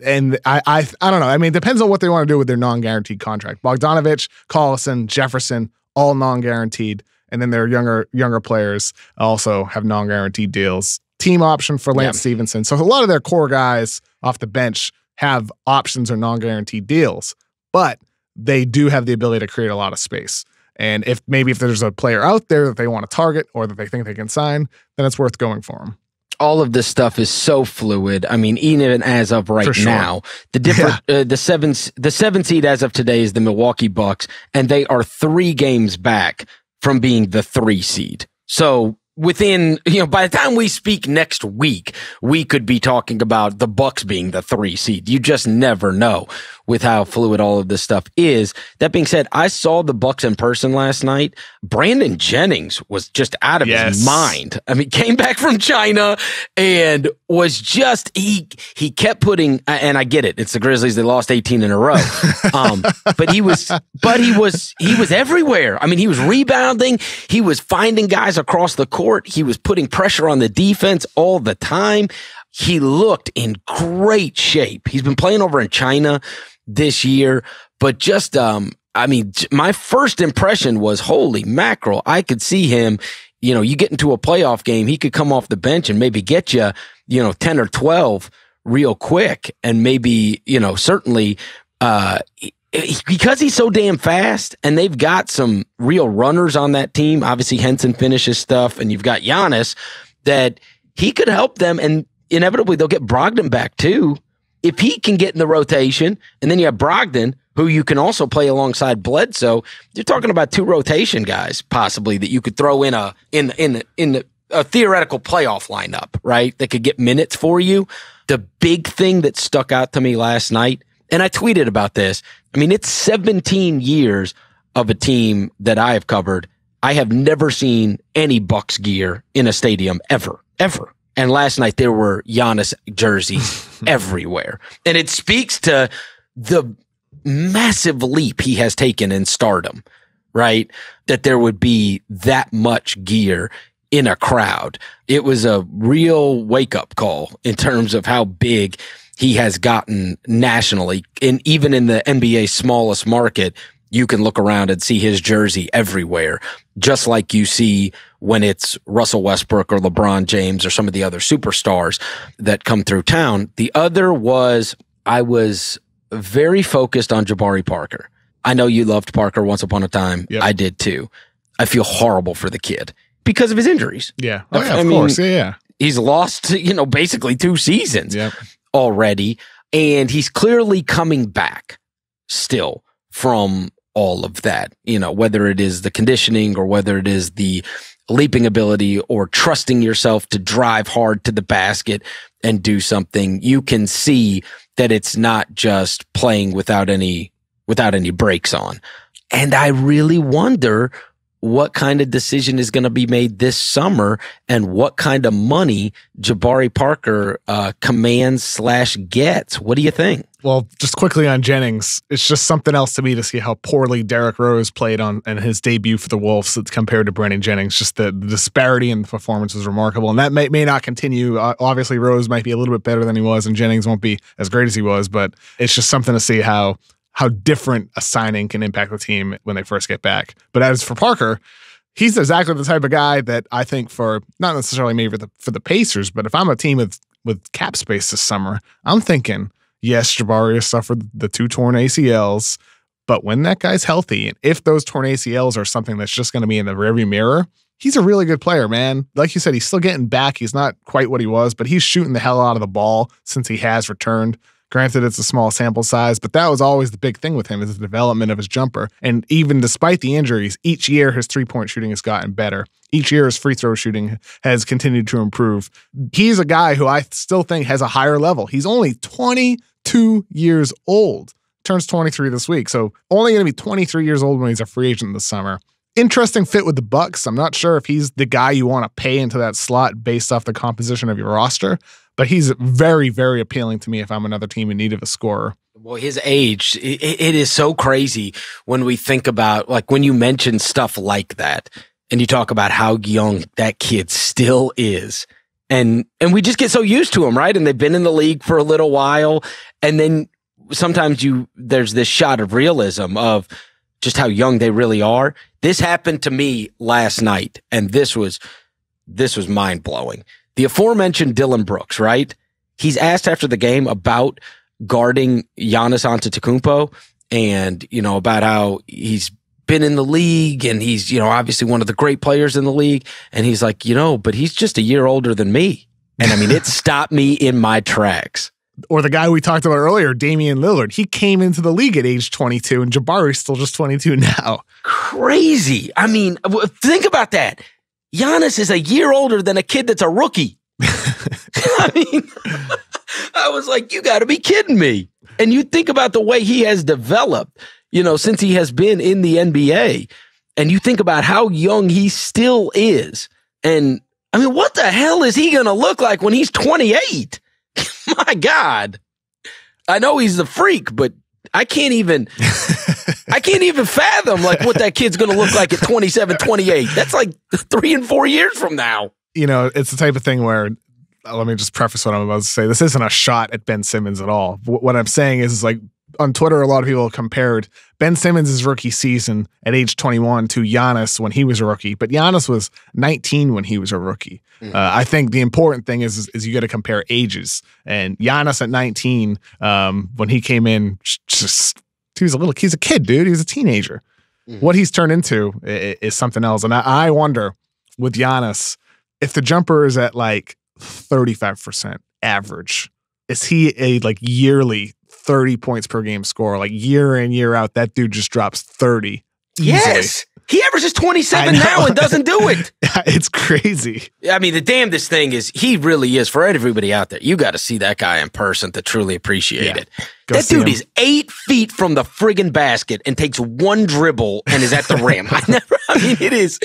And I, I, I don't know. I mean, it depends on what they want to do with their non-guaranteed contract. Bogdanovich, Collison, Jefferson, all non-guaranteed, and then their younger younger players also have non-guaranteed deals. Team option for Lance yeah. Stephenson. So a lot of their core guys off the bench have options or non-guaranteed deals, but they do have the ability to create a lot of space. And if maybe if there's a player out there that they want to target or that they think they can sign, then it's worth going for them. All of this stuff is so fluid. I mean, even as of right sure. now, the different yeah. uh, the seven the seven seed as of today is the Milwaukee Bucks, and they are three games back from being the three seed. So within you know by the time we speak next week we could be talking about the bucks being the three seed you just never know with how fluid all of this stuff is that being said i saw the bucks in person last night brandon jennings was just out of yes. his mind i mean came back from china and was just he he kept putting and i get it it's the grizzlies they lost 18 in a row um, but he was but he was he was everywhere i mean he was rebounding he was finding guys across the court court. He was putting pressure on the defense all the time. He looked in great shape. He's been playing over in China this year, but just, um, I mean, my first impression was holy mackerel. I could see him, you know, you get into a playoff game, he could come off the bench and maybe get you, you know, 10 or 12 real quick and maybe, you know, certainly, uh, because he's so damn fast and they've got some real runners on that team. Obviously, Henson finishes stuff and you've got Giannis that he could help them. And inevitably they'll get Brogdon back too. If he can get in the rotation and then you have Brogdon, who you can also play alongside Bledsoe, you're talking about two rotation guys possibly that you could throw in a, in, in, in a theoretical playoff lineup, right? That could get minutes for you. The big thing that stuck out to me last night and I tweeted about this. I mean, it's 17 years of a team that I have covered. I have never seen any Bucks gear in a stadium ever, ever. And last night there were Giannis jerseys everywhere. And it speaks to the massive leap he has taken in stardom, right? That there would be that much gear in a crowd. It was a real wake up call in terms of how big he has gotten nationally. And even in the NBA smallest market, you can look around and see his jersey everywhere, just like you see when it's Russell Westbrook or LeBron James or some of the other superstars that come through town. The other was I was very focused on Jabari Parker. I know you loved Parker once upon a time. Yep. I did too. I feel horrible for the kid because of his injuries. Yeah. Oh, yeah, I of mean, course. Yeah, yeah. He's lost, you know, basically two seasons. Yep already, and he's clearly coming back still from all of that, you know, whether it is the conditioning or whether it is the leaping ability or trusting yourself to drive hard to the basket and do something, you can see that it's not just playing without any, without any brakes on. And I really wonder what kind of decision is going to be made this summer and what kind of money Jabari Parker uh, commands slash gets. What do you think? Well, just quickly on Jennings, it's just something else to me to see how poorly Derrick Rose played on and his debut for the Wolves compared to Brandon Jennings. Just the, the disparity in the performance is remarkable, and that may, may not continue. Uh, obviously, Rose might be a little bit better than he was, and Jennings won't be as great as he was, but it's just something to see how how different a signing can impact the team when they first get back. But as for Parker, he's exactly the type of guy that I think for not necessarily maybe for the for the Pacers, but if I'm a team with with cap space this summer, I'm thinking, yes, Jabari has suffered the two torn ACLs, but when that guy's healthy, and if those torn ACLs are something that's just going to be in the rearview mirror, he's a really good player, man. Like you said, he's still getting back. He's not quite what he was, but he's shooting the hell out of the ball since he has returned. Granted, it's a small sample size, but that was always the big thing with him is the development of his jumper. And even despite the injuries, each year his three point shooting has gotten better. Each year his free throw shooting has continued to improve. He's a guy who I still think has a higher level. He's only 22 years old, turns 23 this week. So only going to be 23 years old when he's a free agent this summer. interesting fit with the Bucks. I'm not sure if he's the guy you want to pay into that slot based off the composition of your roster, but he's very, very appealing to me if I'm another team in need of a scorer. Well, his age, it, it is so crazy when we think about, like, when you mention stuff like that and you talk about how young that kid still is. And, and we just get so used to him, right? And they've been in the league for a little while. And then sometimes you, there's this shot of realism of just how young they really are. This happened to me last night and this was, this was mind blowing. The aforementioned Dillon Brooks, right? He's asked after the game about guarding Giannis Antetokounmpo and, you know, about how he's been in the league and he's, you know, obviously one of the great players in the league. And he's like, you know, but he's just a year older than me. And I mean, it stopped me in my tracks. Or the guy we talked about earlier, Damian Lillard. He came into the league at age 22 and Jabari's still just 22 now. Crazy. I mean, think about that. Giannis is a year older than a kid that's a rookie. I mean, I was like, you got to be kidding me. And you think about the way he has developed, you know, since he has been in the NBA, and you think about how young he still is. And I mean, what the hell is he going to look like when he's 28? My God. I know he's a freak, but I can't even I can't even fathom like what that kid's going to look like at 27, 28. That's like 3 and 4 years from now. You know, it's the type of thing where uh, let me just preface what I'm about to say. This isn't a shot at Ben Simmons at all. What I'm saying is, is like on Twitter, a lot of people compared Ben Simmons' rookie season at age 21 to Giannis when he was a rookie, but Giannis was 19 when he was a rookie. Mm-hmm. Uh, I think the important thing is is, is you got to compare ages. And Giannis at 19, um, when he came in, just he was a little, he's a kid, dude. He was a teenager. Mm-hmm. What he's turned into is, is something else. And I, I wonder with Giannis if the jumper is at like 35% average. Is he a like yearly 30 points per game score. Like year in, year out, that dude just drops 30. Yes. He averages 27 now and doesn't do it. it's crazy. I mean, the damnedest thing is he really is for everybody out there. You got to see that guy in person to truly appreciate yeah. it. Go that dude him. is eight feet from the friggin' basket and takes one dribble and is at the rim. I never, I mean, it is,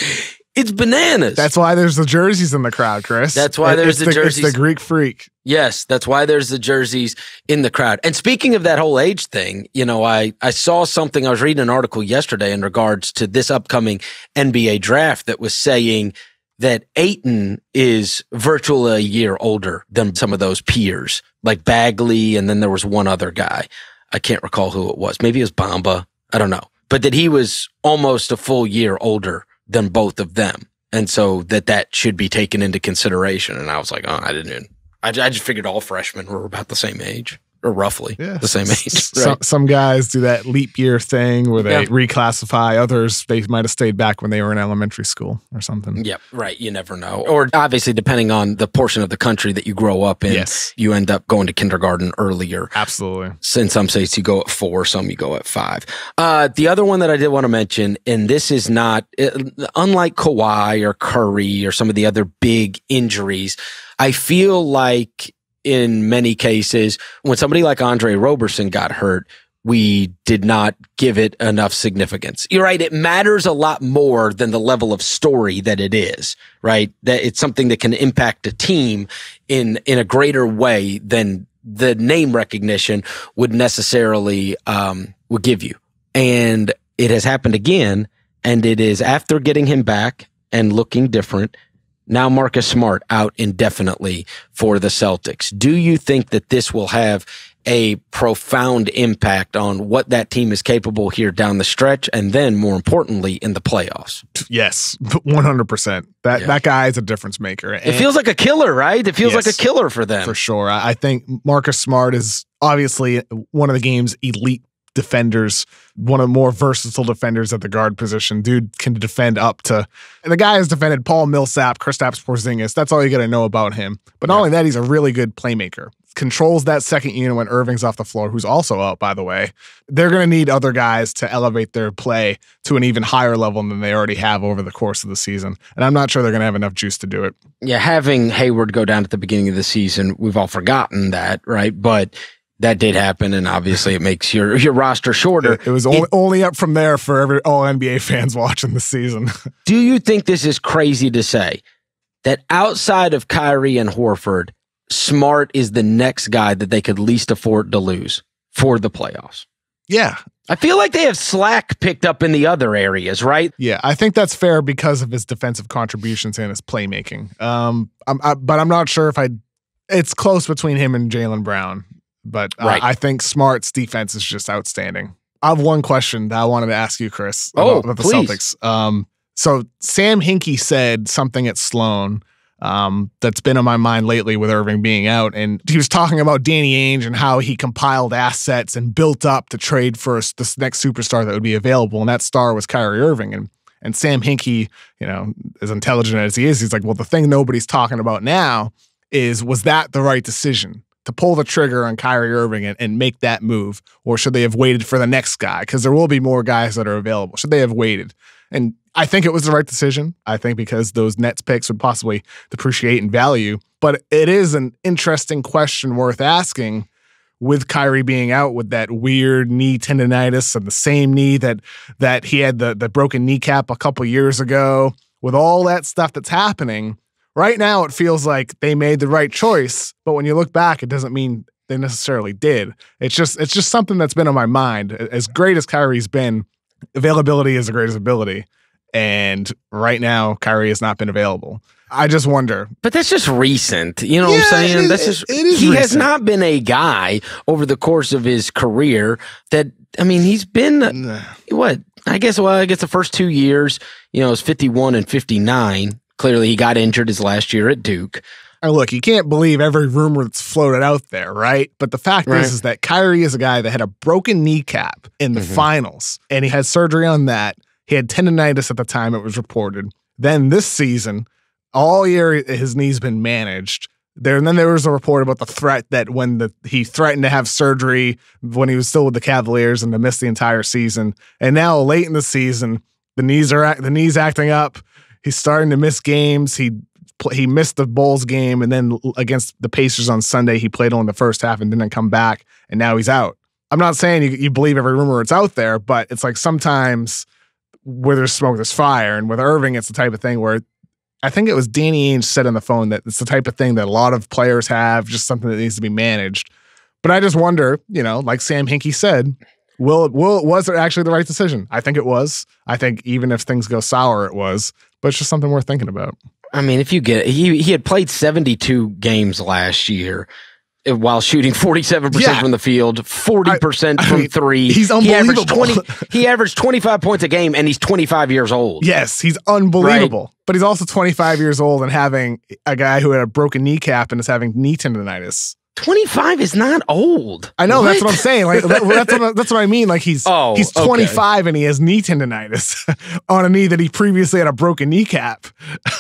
it's bananas. That's why there's the jerseys in the crowd, Chris. That's why there's the, the, jerseys. It's the Greek freak. Yes, that's why there's the jerseys in the crowd. And speaking of that whole age thing, you know, I, I saw something, I was reading an article yesterday in regards to this upcoming NBA draft that was saying that Ayton is virtually a year older than some of those peers, like Bagley. And then there was one other guy. I can't recall who it was. Maybe it was Bamba. I don't know. But that he was almost a full year older than both of them. And so that that should be taken into consideration. And I was like, oh, I didn't even, I, I just figured all freshmen were about the same age or roughly yeah. the same age. Right? Some, some, guys do that leap year thing where they yeah. reclassify. Others, they might have stayed back when they were in elementary school or something. Yep, right. You never know. Or obviously, depending on the portion of the country that you grow up in, yes. you end up going to kindergarten earlier. Absolutely. In some states, you go at four, some you go at five. Uh, the other one that I did want to mention, and this is not, uh, unlike Kawhi or Curry or some of the other big injuries, I feel like in many cases, when somebody like Andre Roberson got hurt, we did not give it enough significance. You're right. It matters a lot more than the level of story that it is, right? That it's something that can impact a team in, in a greater way than the name recognition would necessarily, um, would give you. And it has happened again. And it is after getting him back and looking different now Marcus Smart out indefinitely for the Celtics. Do you think that this will have a profound impact on what that team is capable here down the stretch and then more importantly in the playoffs. Yes, 100%. That yeah. that guy is a difference maker. And it feels like a killer, right? It feels yes, like a killer for them. For sure. I think Marcus Smart is obviously one of the game's elite defenders, one of the more versatile defenders at the guard position. Dude can defend up to. And the guy has defended Paul Millsap, Kristaps Porzingis. That's all you got to know about him. But not yeah. only that, he's a really good playmaker. Controls that second unit when Irving's off the floor, who's also out, by the way. They're going to need other guys to elevate their play to an even higher level than they already have over the course of the season. And I'm not sure they're going to have enough juice to do it. Yeah, having Hayward go down at the beginning of the season, we've all forgotten that, right? But that did happen, and obviously it makes your your roster shorter. It, it was only, it, only up from there for every all NBA fans watching the season. do you think this is crazy to say that outside of Kyrie and Horford, Smart is the next guy that they could least afford to lose for the playoffs? Yeah. I feel like they have slack picked up in the other areas, right? Yeah, I think that's fair because of his defensive contributions and his playmaking. Um, I'm, I, but I'm not sure if I. It's close between him and Jaylen Brown, but right. I think Smart's defense is just outstanding. I have one question that I wanted to ask you, Chris. Oh, about, about the please. Celtics. Um, so Sam Hinkie said something at Sloan um, that's been on my mind lately with Irving being out. And he was talking about Danny Ainge and how he compiled assets and built up to trade for this next superstar that would be available. And that star was Kyrie Irving. And and Sam Hinkie, you know, as intelligent as he is, he's like, well, the thing nobody's talking about now is was that the right decision? To pull the trigger on Kyrie Irving and, and make that move, or should they have waited for the next guy? Because there will be more guys that are available. Should they have waited? And I think it was the right decision. I think because those Nets picks would possibly depreciate in value. But it is an interesting question worth asking with Kyrie being out with that weird knee tendonitis and the same knee that that he had the, the broken kneecap a couple years ago, with all that stuff that's happening. Right now it feels like they made the right choice, but when you look back, it doesn't mean they necessarily did. It's just it's just something that's been on my mind. As great as Kyrie's been, availability is the greatest ability. And right now, Kyrie has not been available. I just wonder. But that's just recent. You know Yeah, what I'm saying? it is- that's just it is he has not been a guy over the course of his career that I mean, he's been Nah. what? I guess well, I guess the first two years, you know, it was 51 and 59. Clearly he got injured his last year at Duke. Now, look, you can't believe every rumor that's floated out there, right? But the fact Right. is, is that Kyrie is a guy that had a broken kneecap in the Mhm. finals, and he had surgery on that. He had tendonitis at the time it was reported. Then this season, all year his knee's been managed. There and then there was a report about the threat that when the he threatened to have surgery when he was still with the Cavaliers and to miss the entire season. And now late in the season, the knees are the knees acting up. He's starting to miss games. He he missed the Bulls game, and then against the Pacers on Sunday, he played only the first half and didn't come back, and now he's out. I'm not saying you, you believe every rumor that's out there, but it's like sometimes where there's smoke, there's fire, and with Irving, it's the type of thing where I think it was Danny Ainge said on the phone that it's the type of thing that a lot of players have, just something that needs to be managed. But I just wonder, you know, like Sam Hinkie said, will will was it actually the right decision? I think it was. I think even if things go sour, it was. But it's just something worth thinking about. I mean, if you get he he had played 72 games last year uh, while shooting 47% Yeah. from the field, 40% I- I from mean, 3. he's He averaged unbelievable. 20 he averaged 25 points a game and he's 25 years old. Yes, he's unbelievable. But he's also 25 years old and having a guy who had a broken kneecap and is having knee tendonitis. 25 is not old. I know that's what I'm saying. Like that- that's what, that's what I mean. Like he's Oh, he's okay. 25 and he has knee tendonitis on a knee that he previously had a broken kneecap.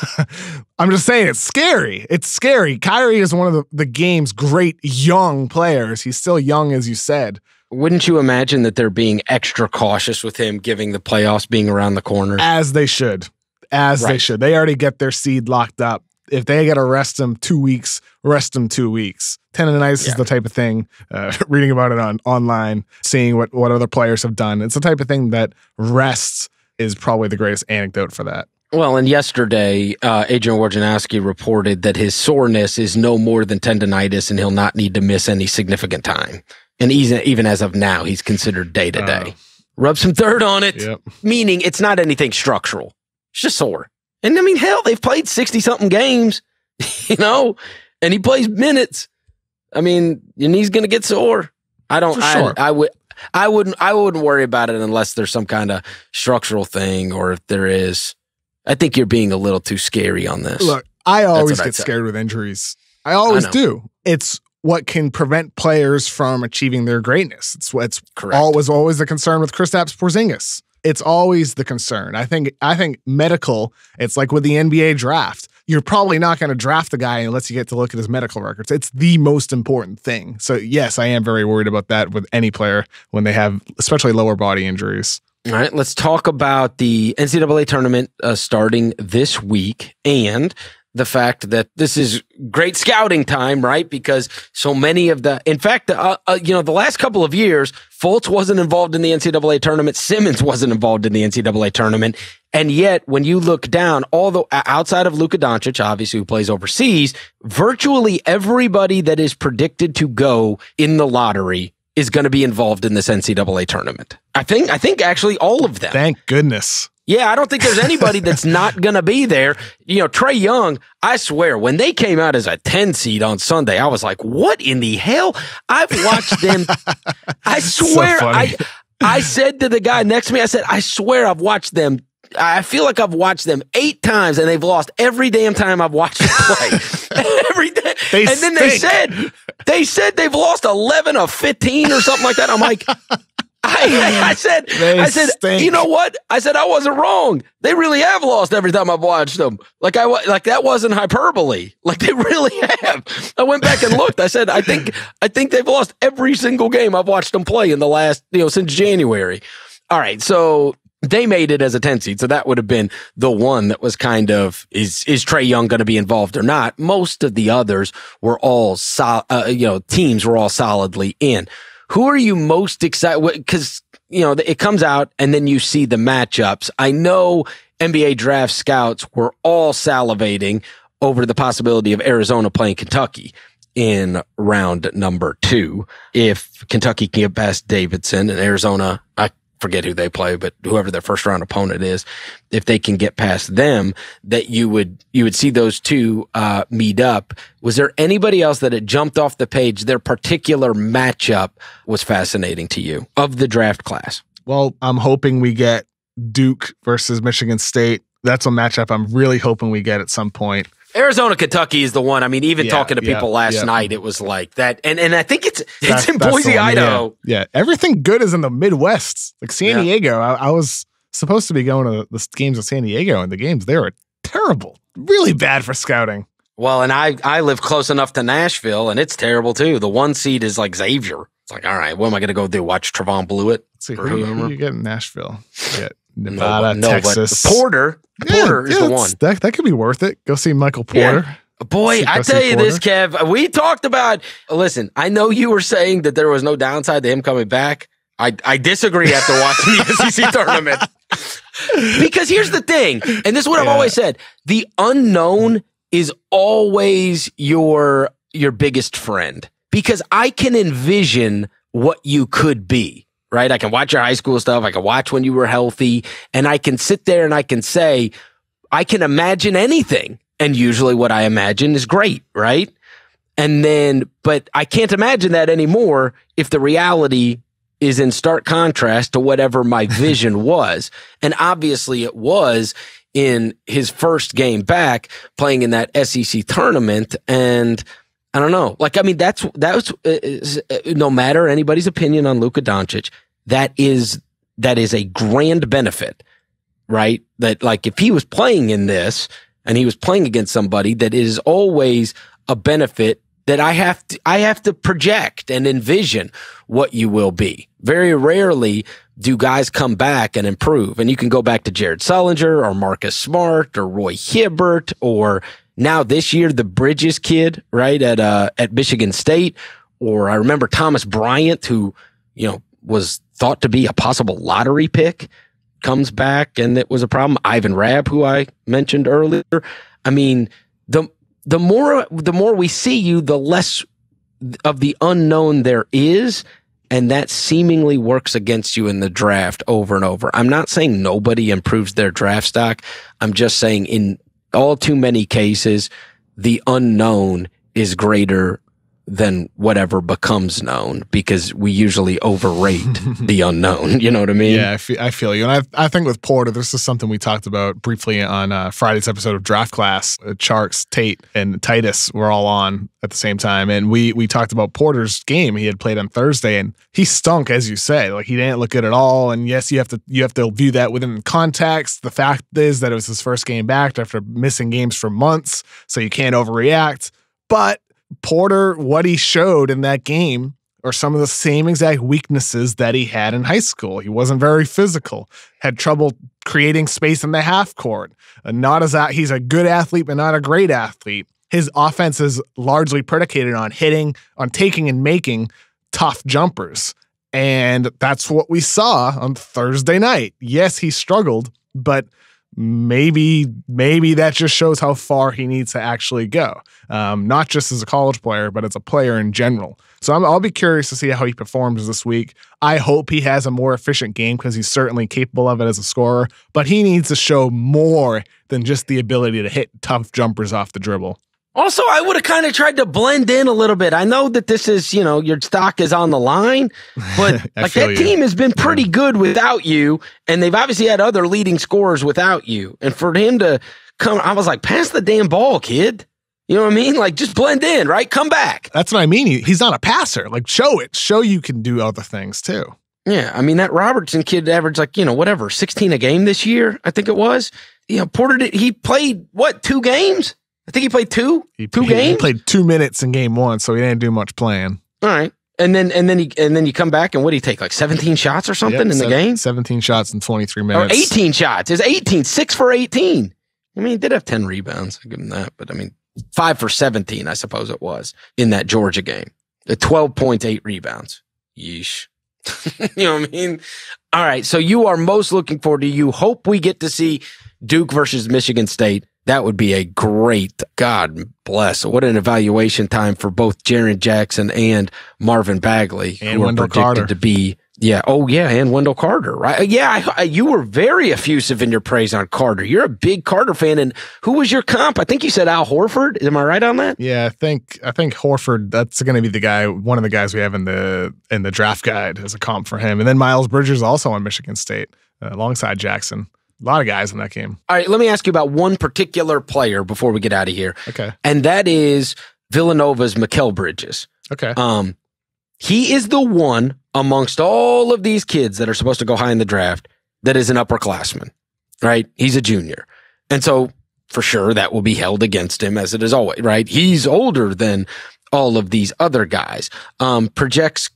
I'm just saying it's scary. It's scary. Kyrie is one of the, the game's great young players. He's still young, as you said. Wouldn't you imagine that they're being extra cautious with him giving the playoffs being around the corner? As they should. As they should. They already get their seed locked up. If they got to rest him two weeks, rest him two weeks. Tendonitis Yeah. is the type of thing. Uh, reading about it on online, seeing what what other players have done. It's the type of thing that rests is probably the greatest anecdote for that. Well, and yesterday, uh, Adrian Wojnarowski reported that his soreness is no more than tendonitis, and he'll not need to miss any significant time. And even even as of now, he's considered day to day. Rub some dirt on it, Yep. meaning it's not anything structural. It's just sore. And I mean, hell, they've played sixty something games, you know, and he plays minutes. I mean, your knee's gonna get sore. I don't. Sure. I, I would. I wouldn't. I wouldn't worry about it unless there's some kind of structural thing, or if there is. I think you're being a little too scary on this. Look, I always get scared with injuries. I always know. do. It's what can prevent players from achieving their greatness. It's what's correct. always always the concern with Kristaps Porzingis. It's always the concern. I think I think medical. It's like with the NBA draft. You're probably not going to draft a guy unless you get to look at his medical records. It's the most important thing. So yes, I am very worried about that with any player when they have, especially lower body injuries. All right, let's talk about the NCAA tournament uh, starting this week and the fact that this is great scouting time, right? Because so many of the, in fact, uh, uh, you know, the last couple of years, Fultz wasn't involved in the NCAA tournament. Simmons wasn't involved in the NCAA tournament. And yet, when you look down, all the outside of Luka Doncic, obviously who plays overseas, virtually everybody that is predicted to go in the lottery is going to be involved in this NCAA tournament. I think, I think actually all of them. Thank goodness. Yeah, I don't think there's anybody that's not going to be there. You know, Trae Young, I swear, when they came out as a 10 seed on Sunday, I was like, what in the hell? I've watched them. I swear, so I, I said to the guy next to me, I said, I swear I've watched them. I feel like I've watched them eight times and they've lost every damn time I've watched them play. every day. They and then they said, they said they've lost 11 of 15 or something like that. I'm like, I, said, they I said, stink. you know what? I said I wasn't wrong. They really have lost every time I've watched them. Like I like that wasn't hyperbole. Like they really have. I went back and looked. I said, I think, I think they've lost every single game I've watched them play in the last, you know, since January. All right, so they made it as a 10 seed. So that would have been the one that was kind of, is, is Trae Young going to be involved or not? Most of the others were all, sol- uh, you know, teams were all solidly in. Who are you most excited? Because you know it comes out and then you see the matchups. I know NBA draft scouts were all salivating over the possibility of Arizona playing Kentucky in round number two. If Kentucky can get past Davidson and Arizona, I forget who they play, but whoever their first round opponent is, if they can get past them, that you would you would see those two uh, meet up. Was there anybody else that had jumped off the page? Their particular matchup was fascinating to you of the draft class. Well, I'm hoping we get Duke versus Michigan State. That's a matchup I'm really hoping we get at some point. Arizona, Kentucky is the one. I mean, even yeah, talking to people last yeah. night, it was like that. And and I think it's it's in Boise, Idaho. Yeah. everything good is in the Midwest. Like San Diego, I, I, was supposed to be going to the games in San Diego, and the games there are terrible, really bad for scouting. Well, and I I live close enough to Nashville, and it's terrible too. The one seed is like Xavier. It's like, all right, what am I going to go do? Watch Trevon Bluiett? Let's see, who, who you get in Nashville? You get Nevada, no, Texas. Porter. Porter yeah, is yeah, the one. That, that could be worth it. Go see Michael Porter. Yeah. Boy, I tell you Porter. this, Kev. We talked about. Listen, I know you were saying that there was no downside to him coming back. I I disagree after watching the SEC tournament. because here's the thing, and this is what yeah. I've always said: the unknown is always your your biggest friend. Because I can envision what you could be right? I can watch your high school stuff. I can watch when you were healthy and I can sit there and I can say, I can imagine anything. And usually what I imagine is great, right? And then, but I can't imagine that anymore if the reality is in stark contrast to whatever my vision was. And obviously it was in his first game back playing in that SEC tournament. And I don't know. Like, I mean, that's, that's, uh, uh, no matter anybody's opinion on Luka Doncic, that is, that is a grand benefit, right? That like if he was playing in this and he was playing against somebody that is always a benefit that I have to, I have to project and envision what you will be. Very rarely do guys come back and improve. And you can go back to Jared Sullinger or Marcus Smart or Roy Hibbert or now this year, the Bridges kid, right, at, uh, at Michigan State. Or I remember Thomas Bryant, who, you know, was thought to be a possible lottery pick, comes back and it was a problem. Ivan Rabb, who I mentioned earlier. I mean, the, the more, the more we see you, the less of the unknown there is. And that seemingly works against you in the draft over and over. I'm not saying nobody improves their draft stock. I'm just saying in all too many cases, the unknown is greater than whatever becomes known because we usually overrate the unknown. You know what I mean? Yeah, I feel, I feel you. And I, I think with Porter, this is something we talked about briefly on uh, Friday's episode of Draft Class. Uh, Tjarks, Tate, and Titus were all on at the same time. And we, we talked about Porter's game he had played on Thursday and he stunk, as you say. Like he didn't look good at all. And yes, you have to you have to view that within context. The fact is that it was his first game back after missing games for months. So you can't overreact. But Porter, what he showed in that game, are some of the same exact weaknesses that he had in high school. He wasn't very physical, had trouble creating space in the half court. Not as that he's a good athlete, but not a great athlete. His offense is largely predicated on hitting, on taking and making tough jumpers. And that's what we saw on Thursday night. Yes, he struggled, but maybe maybe that just shows how far he needs to actually go. Um, not just as a college player but as a player in general. So i will be curious to see how he performs this week. I hope he has a more efficient game because he's certainly capable of it as a scorer but he needs to show more than just the ability to hit tough jumpers off the dribble also, I would have kind of tried to blend in a little bit. I know that this is, you know, your stock is on the line, but like that you. team has been pretty good without you, and they've obviously had other leading scorers without you. And for him to come, I was like, pass the damn ball, kid. You know what I mean? Like just blend in, right? Come back. That's what I mean. he's not a passer. Like show it. Show you can do other things too. Yeah, I mean that Robertson kid averaged like you know whatever sixteen a game this year. I think it was. You know Porter did, he played what two games? I think he played two, he, two he, games. He played two minutes in game one, so he didn't do much playing. All right, and then and then he and then you come back and what do you take like seventeen shots or something yep, in seven, the game? Seventeen shots in twenty three minutes. Or eighteen shots. Is 18, six for eighteen. I mean, he did have ten rebounds. I give him that, but I mean, five for seventeen. I suppose it was in that Georgia game. The twelve points, eight rebounds. Yeesh. you know what I mean? All right. So you are most looking forward to. You hope we get to see Duke versus Michigan State that would be a great, God bless. What an evaluation time for both Jaren Jackson and Marvin Bagley, and who Wendell are predicted Carter. to be. Yeah. Oh, yeah. And Wendell Carter, right? Yeah. I, I, you were very effusive in your praise on Carter. You're a big Carter fan. And who was your comp? I think you said Al Horford. Am I right on that? Yeah. I think, I think Horford, that's going to be the guy, one of the guys we have in the, in the draft guide as a comp for him. And then Miles Bridges also on Michigan State uh, alongside Jackson. A lot of guys in that game. All right, let me ask you about one particular player before we get out of here. Okay. And that is Villanova's Mikal Bridges. Okay. Um, he is the one amongst all of these kids that are supposed to go high in the draft that is an upperclassman, right? He's a junior. And so for sure that will be held against him as it is always, right? He's older than all of these other guys. Um, projects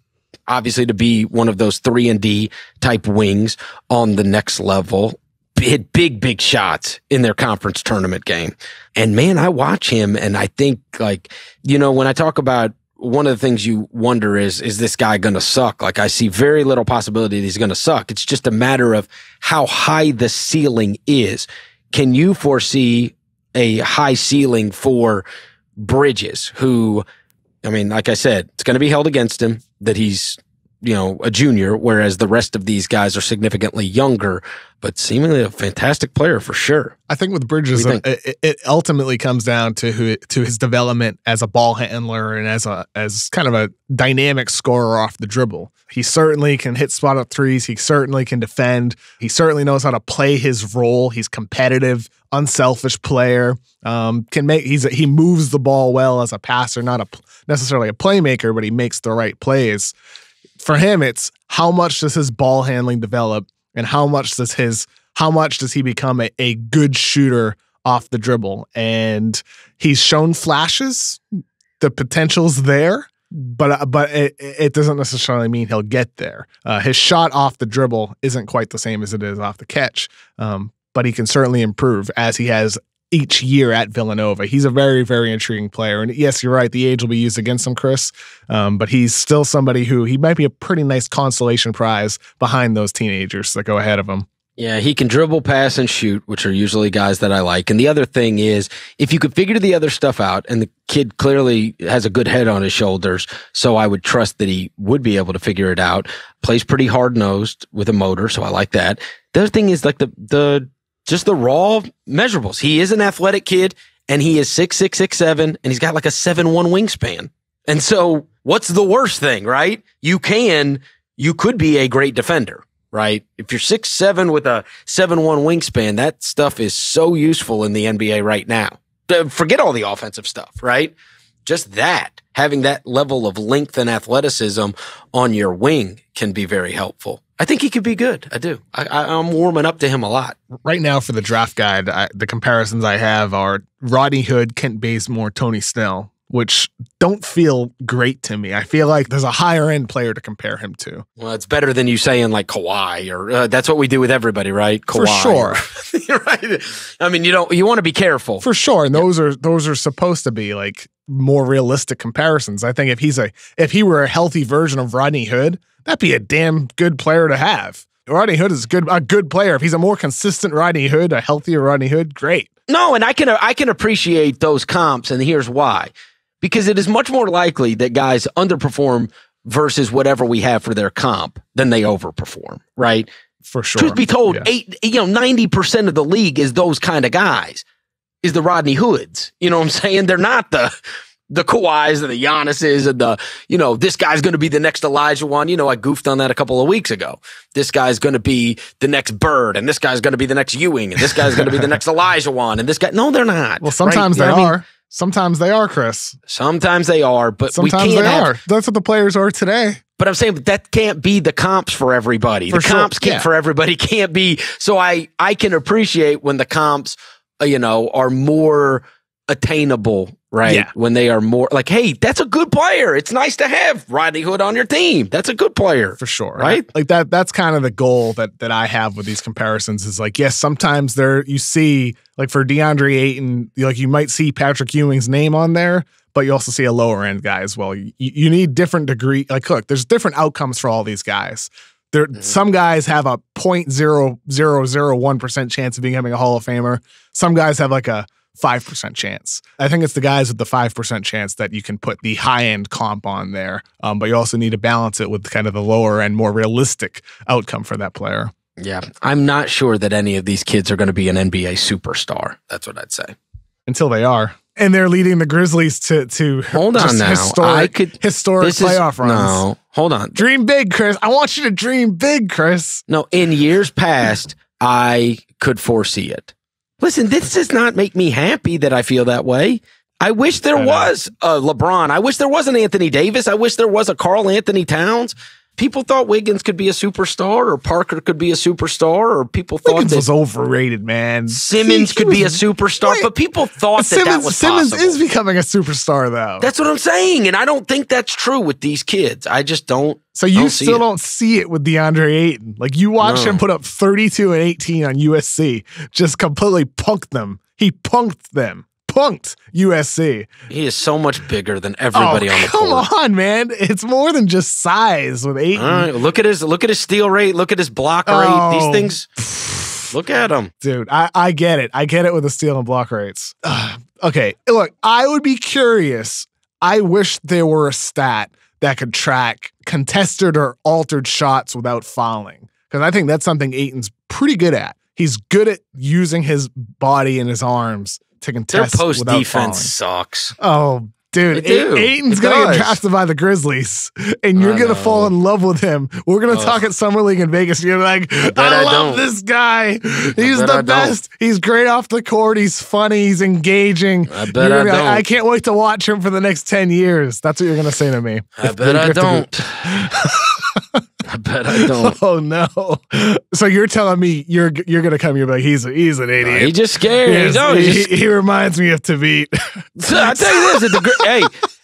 obviously to be one of those three and D type wings on the next level hit big, big shots in their conference tournament game. And man, I watch him and I think like, you know, when I talk about one of the things you wonder is, is this guy going to suck? Like I see very little possibility that he's going to suck. It's just a matter of how high the ceiling is. Can you foresee a high ceiling for Bridges who, I mean, like I said, it's going to be held against him that he's you know, a junior, whereas the rest of these guys are significantly younger, but seemingly a fantastic player for sure. I think with Bridges, think? it, it, ultimately comes down to who, to his development as a ball handler and as a as kind of a dynamic scorer off the dribble. He certainly can hit spot up threes. He certainly can defend. He certainly knows how to play his role. He's competitive, unselfish player. Um, can make he's a, he moves the ball well as a passer, not a necessarily a playmaker, but he makes the right plays for him, it's how much does his ball handling develop and how much does his how much does he become a, a good shooter off the dribble? And he's shown flashes. The potential's there, but but it, it doesn't necessarily mean he'll get there. Uh, his shot off the dribble isn't quite the same as it is off the catch, um, but he can certainly improve as he has each year at Villanova. He's a very, very intriguing player. And yes, you're right. The age will be used against him, Chris. Um, but he's still somebody who he might be a pretty nice consolation prize behind those teenagers that go ahead of him. Yeah, he can dribble, pass, and shoot, which are usually guys that I like. And the other thing is, if you could figure the other stuff out, and the kid clearly has a good head on his shoulders, so I would trust that he would be able to figure it out. Plays pretty hard nosed with a motor, so I like that. The other thing is like the the just the raw measurables. He is an athletic kid and he is six, six, six, seven, and he's got like a seven, one wingspan. And so what's the worst thing, right? You can, you could be a great defender, right? If you're six, seven with a seven, one wingspan, that stuff is so useful in the NBA right now. Uh, forget all the offensive stuff, right? Just that having that level of length and athleticism on your wing can be very helpful. I think he could be good. I do. I, am warming up to him a lot. Right now, for the draft guide, I, the comparisons I have are Rodney Hood, Kent Bazemore, Tony Snell. which don't feel great to me. I feel like there's a higher end player to compare him to. Well, it's better than you saying like Kawhi or uh, that's what we do with everybody, right? Kawhi. For sure. right. I mean, you don't you want to be careful. For sure. And those are those are supposed to be like more realistic comparisons. I think if he's a if he were a healthy version of Rodney Hood, that'd be a damn good player to have. Rodney Hood is good a good player. If he's a more consistent Rodney Hood, a healthier Rodney Hood, great. No, and I can I can appreciate those comps, and here's why. Because it is much more likely that guys underperform versus whatever we have for their comp than they overperform, right? For sure. Truth be told, yeah. eight, you know, ninety percent of the league is those kind of guys, is the Rodney Hoods. You know what I'm saying? They're not the the Kawhis and the Giannis's and the, you know, this guy's going to be the next Olajuwon. You know, I goofed on that a couple of weeks ago. This guy's going to be the next Bird and this guy's going to be the next Ewing and this guy's going to be the next Olajuwon and this guy. No, they're not. Well, sometimes right? they are. Mean? Sometimes they are, Chris. Sometimes they are, but sometimes they have, are. That's what the players are today. But I'm saying that can't be the comps for everybody. For the sure. comps can't yeah. for everybody can't be. So I I can appreciate when the comps, Uh, you know, are more attainable right? Yeah. When they are more like, hey, that's a good player. It's nice to have Rodney Hood on your team. That's a good player. For sure. Right? Like that that's kind of the goal that that I have with these comparisons is like, yes, sometimes there you see like for DeAndre Ayton, like you might see Patrick Ewing's name on there, but you also see a lower end guy as well. You, you need different degree like look, there's different outcomes for all these guys. There, mm-hmm. some guys have a 0.0001% chance of becoming a Hall of Famer. Some guys have like a 5% chance. I think it's the guys with the 5% chance that you can put the high end comp on there. Um, but you also need to balance it with kind of the lower and more realistic outcome for that player. Yeah. I'm not sure that any of these kids are going to be an NBA superstar. That's what I'd say. Until they are. And they're leading the Grizzlies to to hold on now. Historic, I could historic playoff is, runs. No, hold on. Dream big, Chris. I want you to dream big, Chris. No, in years past, I could foresee it. Listen, this does not make me happy that I feel that way. I wish there was a LeBron. I wish there was an Anthony Davis. I wish there was a Karl-Anthony Towns people thought Wiggins could be a superstar or Parker could be a superstar or people thought Wiggins that was overrated, man. Simmons he, could was, be a superstar, wait, but people thought Simmons, that that was Simmons possible. is becoming a superstar though. That's what I'm saying, and I don't think that's true with these kids. I just don't. So you don't still don't see it with DeAndre Ayton. Like you watch no. him put up 32 and 18 on USC, just completely punked them. He punked them punked USC. He is so much bigger than everybody oh, on the court. Come on, man. It's more than just size with eight. look at his look at his steal rate. Look at his block rate. Oh. These things. Look at him, dude. I, I get it. I get it with the steal and block rates. okay, look. I would be curious. I wish there were a stat that could track contested or altered shots without fouling because I think that's something Ayton's pretty good at. He's good at using his body and his arms to contest. Their post defense falling. sucks. Oh, dude, A- Ayton's it gonna does. get drafted by the Grizzlies, and you're I gonna know. fall in love with him. We're gonna Ugh. talk at summer league in Vegas. And you're like, I, I love I this guy. He's the I best. Don't. He's great off the court. He's funny. He's engaging. I bet I don't. Like, I can't wait to watch him for the next ten years. That's what you're gonna say to me. I bet I don't. I bet I don't. Oh no! So you're telling me you're you're gonna come? You're like he's he's an idiot. No, he's just scared. He, no, he, just... he, reminds me of Thabeet. so I tell you this: the, hey,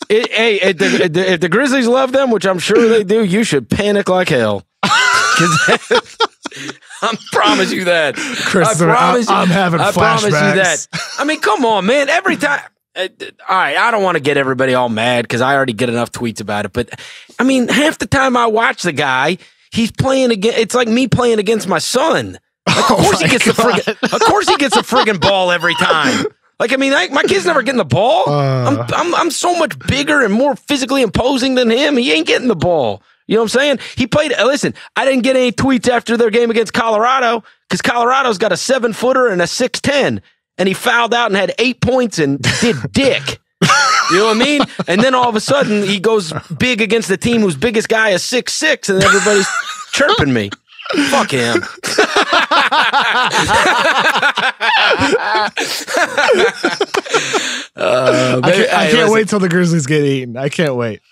it, hey, if the, if the Grizzlies love them, which I'm sure they do, you should panic like hell. I promise you that. Chris, I promise you. I, am having I flashbacks. promise you that. I mean, come on, man. Every time. Uh, all right, I don't want to get everybody all mad because I already get enough tweets about it. But I mean, half the time I watch the guy, he's playing again. It's like me playing against my son. Like, of oh course he gets God. the friggin', Of course he gets a friggin' ball every time. Like I mean, I, my kid's never getting the ball. Uh, I'm, I'm I'm so much bigger and more physically imposing than him. He ain't getting the ball. You know what I'm saying? He played. Listen, I didn't get any tweets after their game against Colorado because Colorado's got a seven footer and a six ten and he fouled out and had eight points and did dick. You know what I mean? And then all of a sudden he goes big against the team whose biggest guy is six six, and everybody's chirping me. Fuck him. uh, I can't, I can't wait till the Grizzlies get eaten. I can't wait.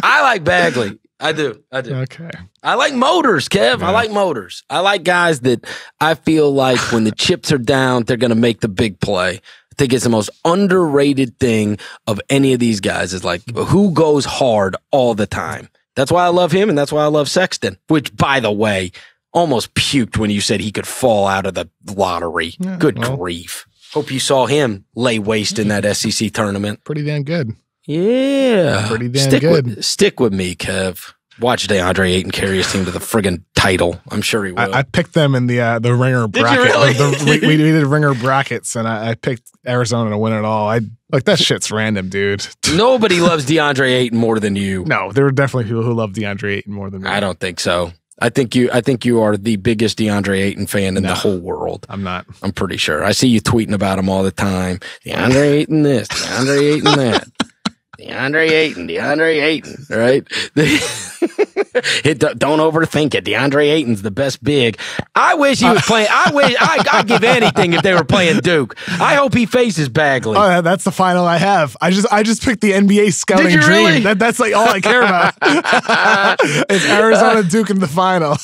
I like Bagley. I do. I do. Okay. I like motors, Kev. Yeah. I like motors. I like guys that I feel like when the chips are down, they're going to make the big play. I think it's the most underrated thing of any of these guys is like who goes hard all the time. That's why I love him and that's why I love Sexton, which by the way, almost puked when you said he could fall out of the lottery. Yeah, Good well. grief. Hope you saw him lay waste in that SEC tournament. Pretty damn good. Yeah. Pretty damn stick good. With, stick with me, Kev. Watch DeAndre Ayton carry his team to the friggin' title. I'm sure he will. I, I picked them in the uh, the ringer you bracket. really? The- we, we did ringer brackets, and I, I picked Arizona to win it all. I like that shit's random, dude. Nobody loves DeAndre Ayton more than you. No, there were definitely people who love DeAndre Ayton more than me. I don't think so. I think you. I think you are the biggest DeAndre Ayton fan in No. the whole world. I'm not. I'm pretty sure. I see you tweeting about him all the time. DeAndre Ayton this, DeAndre Ayton that. DeAndre Ayton, DeAndre Ayton, right? it, don't overthink it. DeAndre Ayton's the best big. I wish he was uh, playing. I wish I, I'd give anything if they were playing Duke. I hope he faces Bagley. Oh, that's the final I have. I just I just picked the NBA scouting dream. really? That, that's like all I care about. it's Arizona Duke in the final.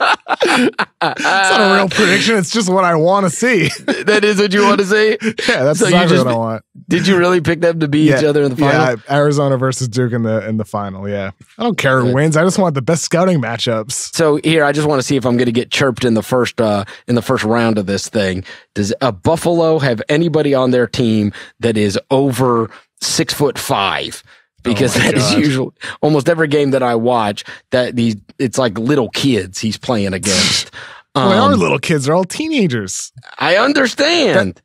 It's not a real prediction. It's just what I want to see. that is what you want to see. Yeah, that's So exactly just- what I want. Did you really pick them to beat each other in the final? Yeah, Arizona versus Duke in the in the final. Yeah, I don't care who wins. I just want the best scouting matchups. So here, I just want to see if I'm going to get chirped in the first uh, in the first round of this thing. Does a Buffalo have anybody on their team that is over six foot five? Because Oh that is usually almost every game that I watch. That these it's like little kids he's playing against. well, our Um, little kids are all teenagers. I understand.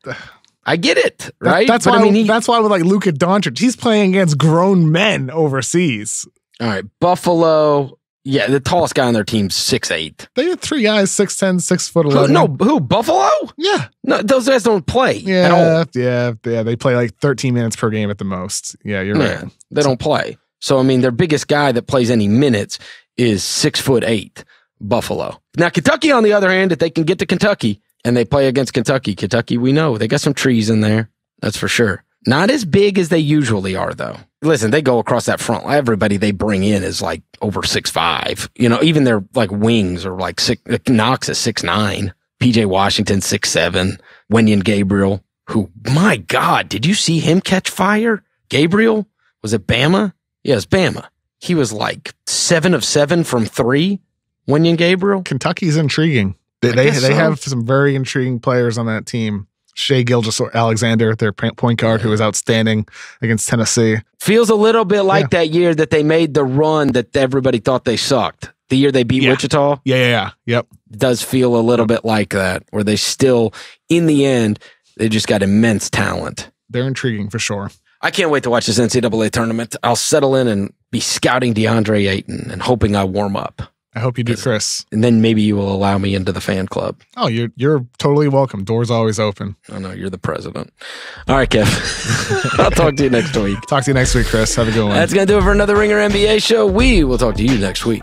I get it, That- right? that's But why. I mean, he, that's why with like Luka Doncic, he's playing against grown men overseas. all right, Buffalo. Yeah, the tallest guy on their team's six eight. They had three guys, 6'10", 6 foot Who, eleven. no, who Buffalo? yeah, No, those guys don't play at all. yeah, yeah, yeah. They play like thirteen minutes per game at the most. Yeah, you're Yeah, right. they don't play. So I mean, their biggest guy that plays any minutes is six foot eight, Buffalo. Now Kentucky, on the other hand, if they can get to Kentucky and they play against Kentucky, Kentucky, we know they got some trees in there. That's for sure. Not as big as they usually are, though. Listen, they go across that front. Everybody they bring in is like over six five. You know, even their like wings are like six. Like Knox is six nine. PJ Washington six seven. Wenyen Gabriel, who my God, did you see him catch fire? Gabriel was it Bama? Yes, Bama. He was like seven of seven from three. Wenyen Gabriel. Kentucky's intriguing. They they, guess they have some very intriguing players on that team. Shai Gilgeous-Alexander, their point guard, who was outstanding against Tennessee. Feels a little bit like that year that they made the run that everybody thought they sucked. The year they beat Yeah. Wichita Yeah, yeah, yeah. Yep. does feel a little bit like that, where they still, in the end, they just got immense talent. They're intriguing for sure. I can't wait to watch this NCAA tournament. I'll settle in and be scouting DeAndre Ayton and hoping I warm up. I hope you do, Chris. And then maybe you will allow me into the fan club. Oh, you're you're totally welcome. Doors always open. Oh no, you're the president. All right, Kev. I'll talk to you next week. Talk to you next week, Chris. Have a good one. That's going to do it for another Ringer NBA show. We will talk to you next week.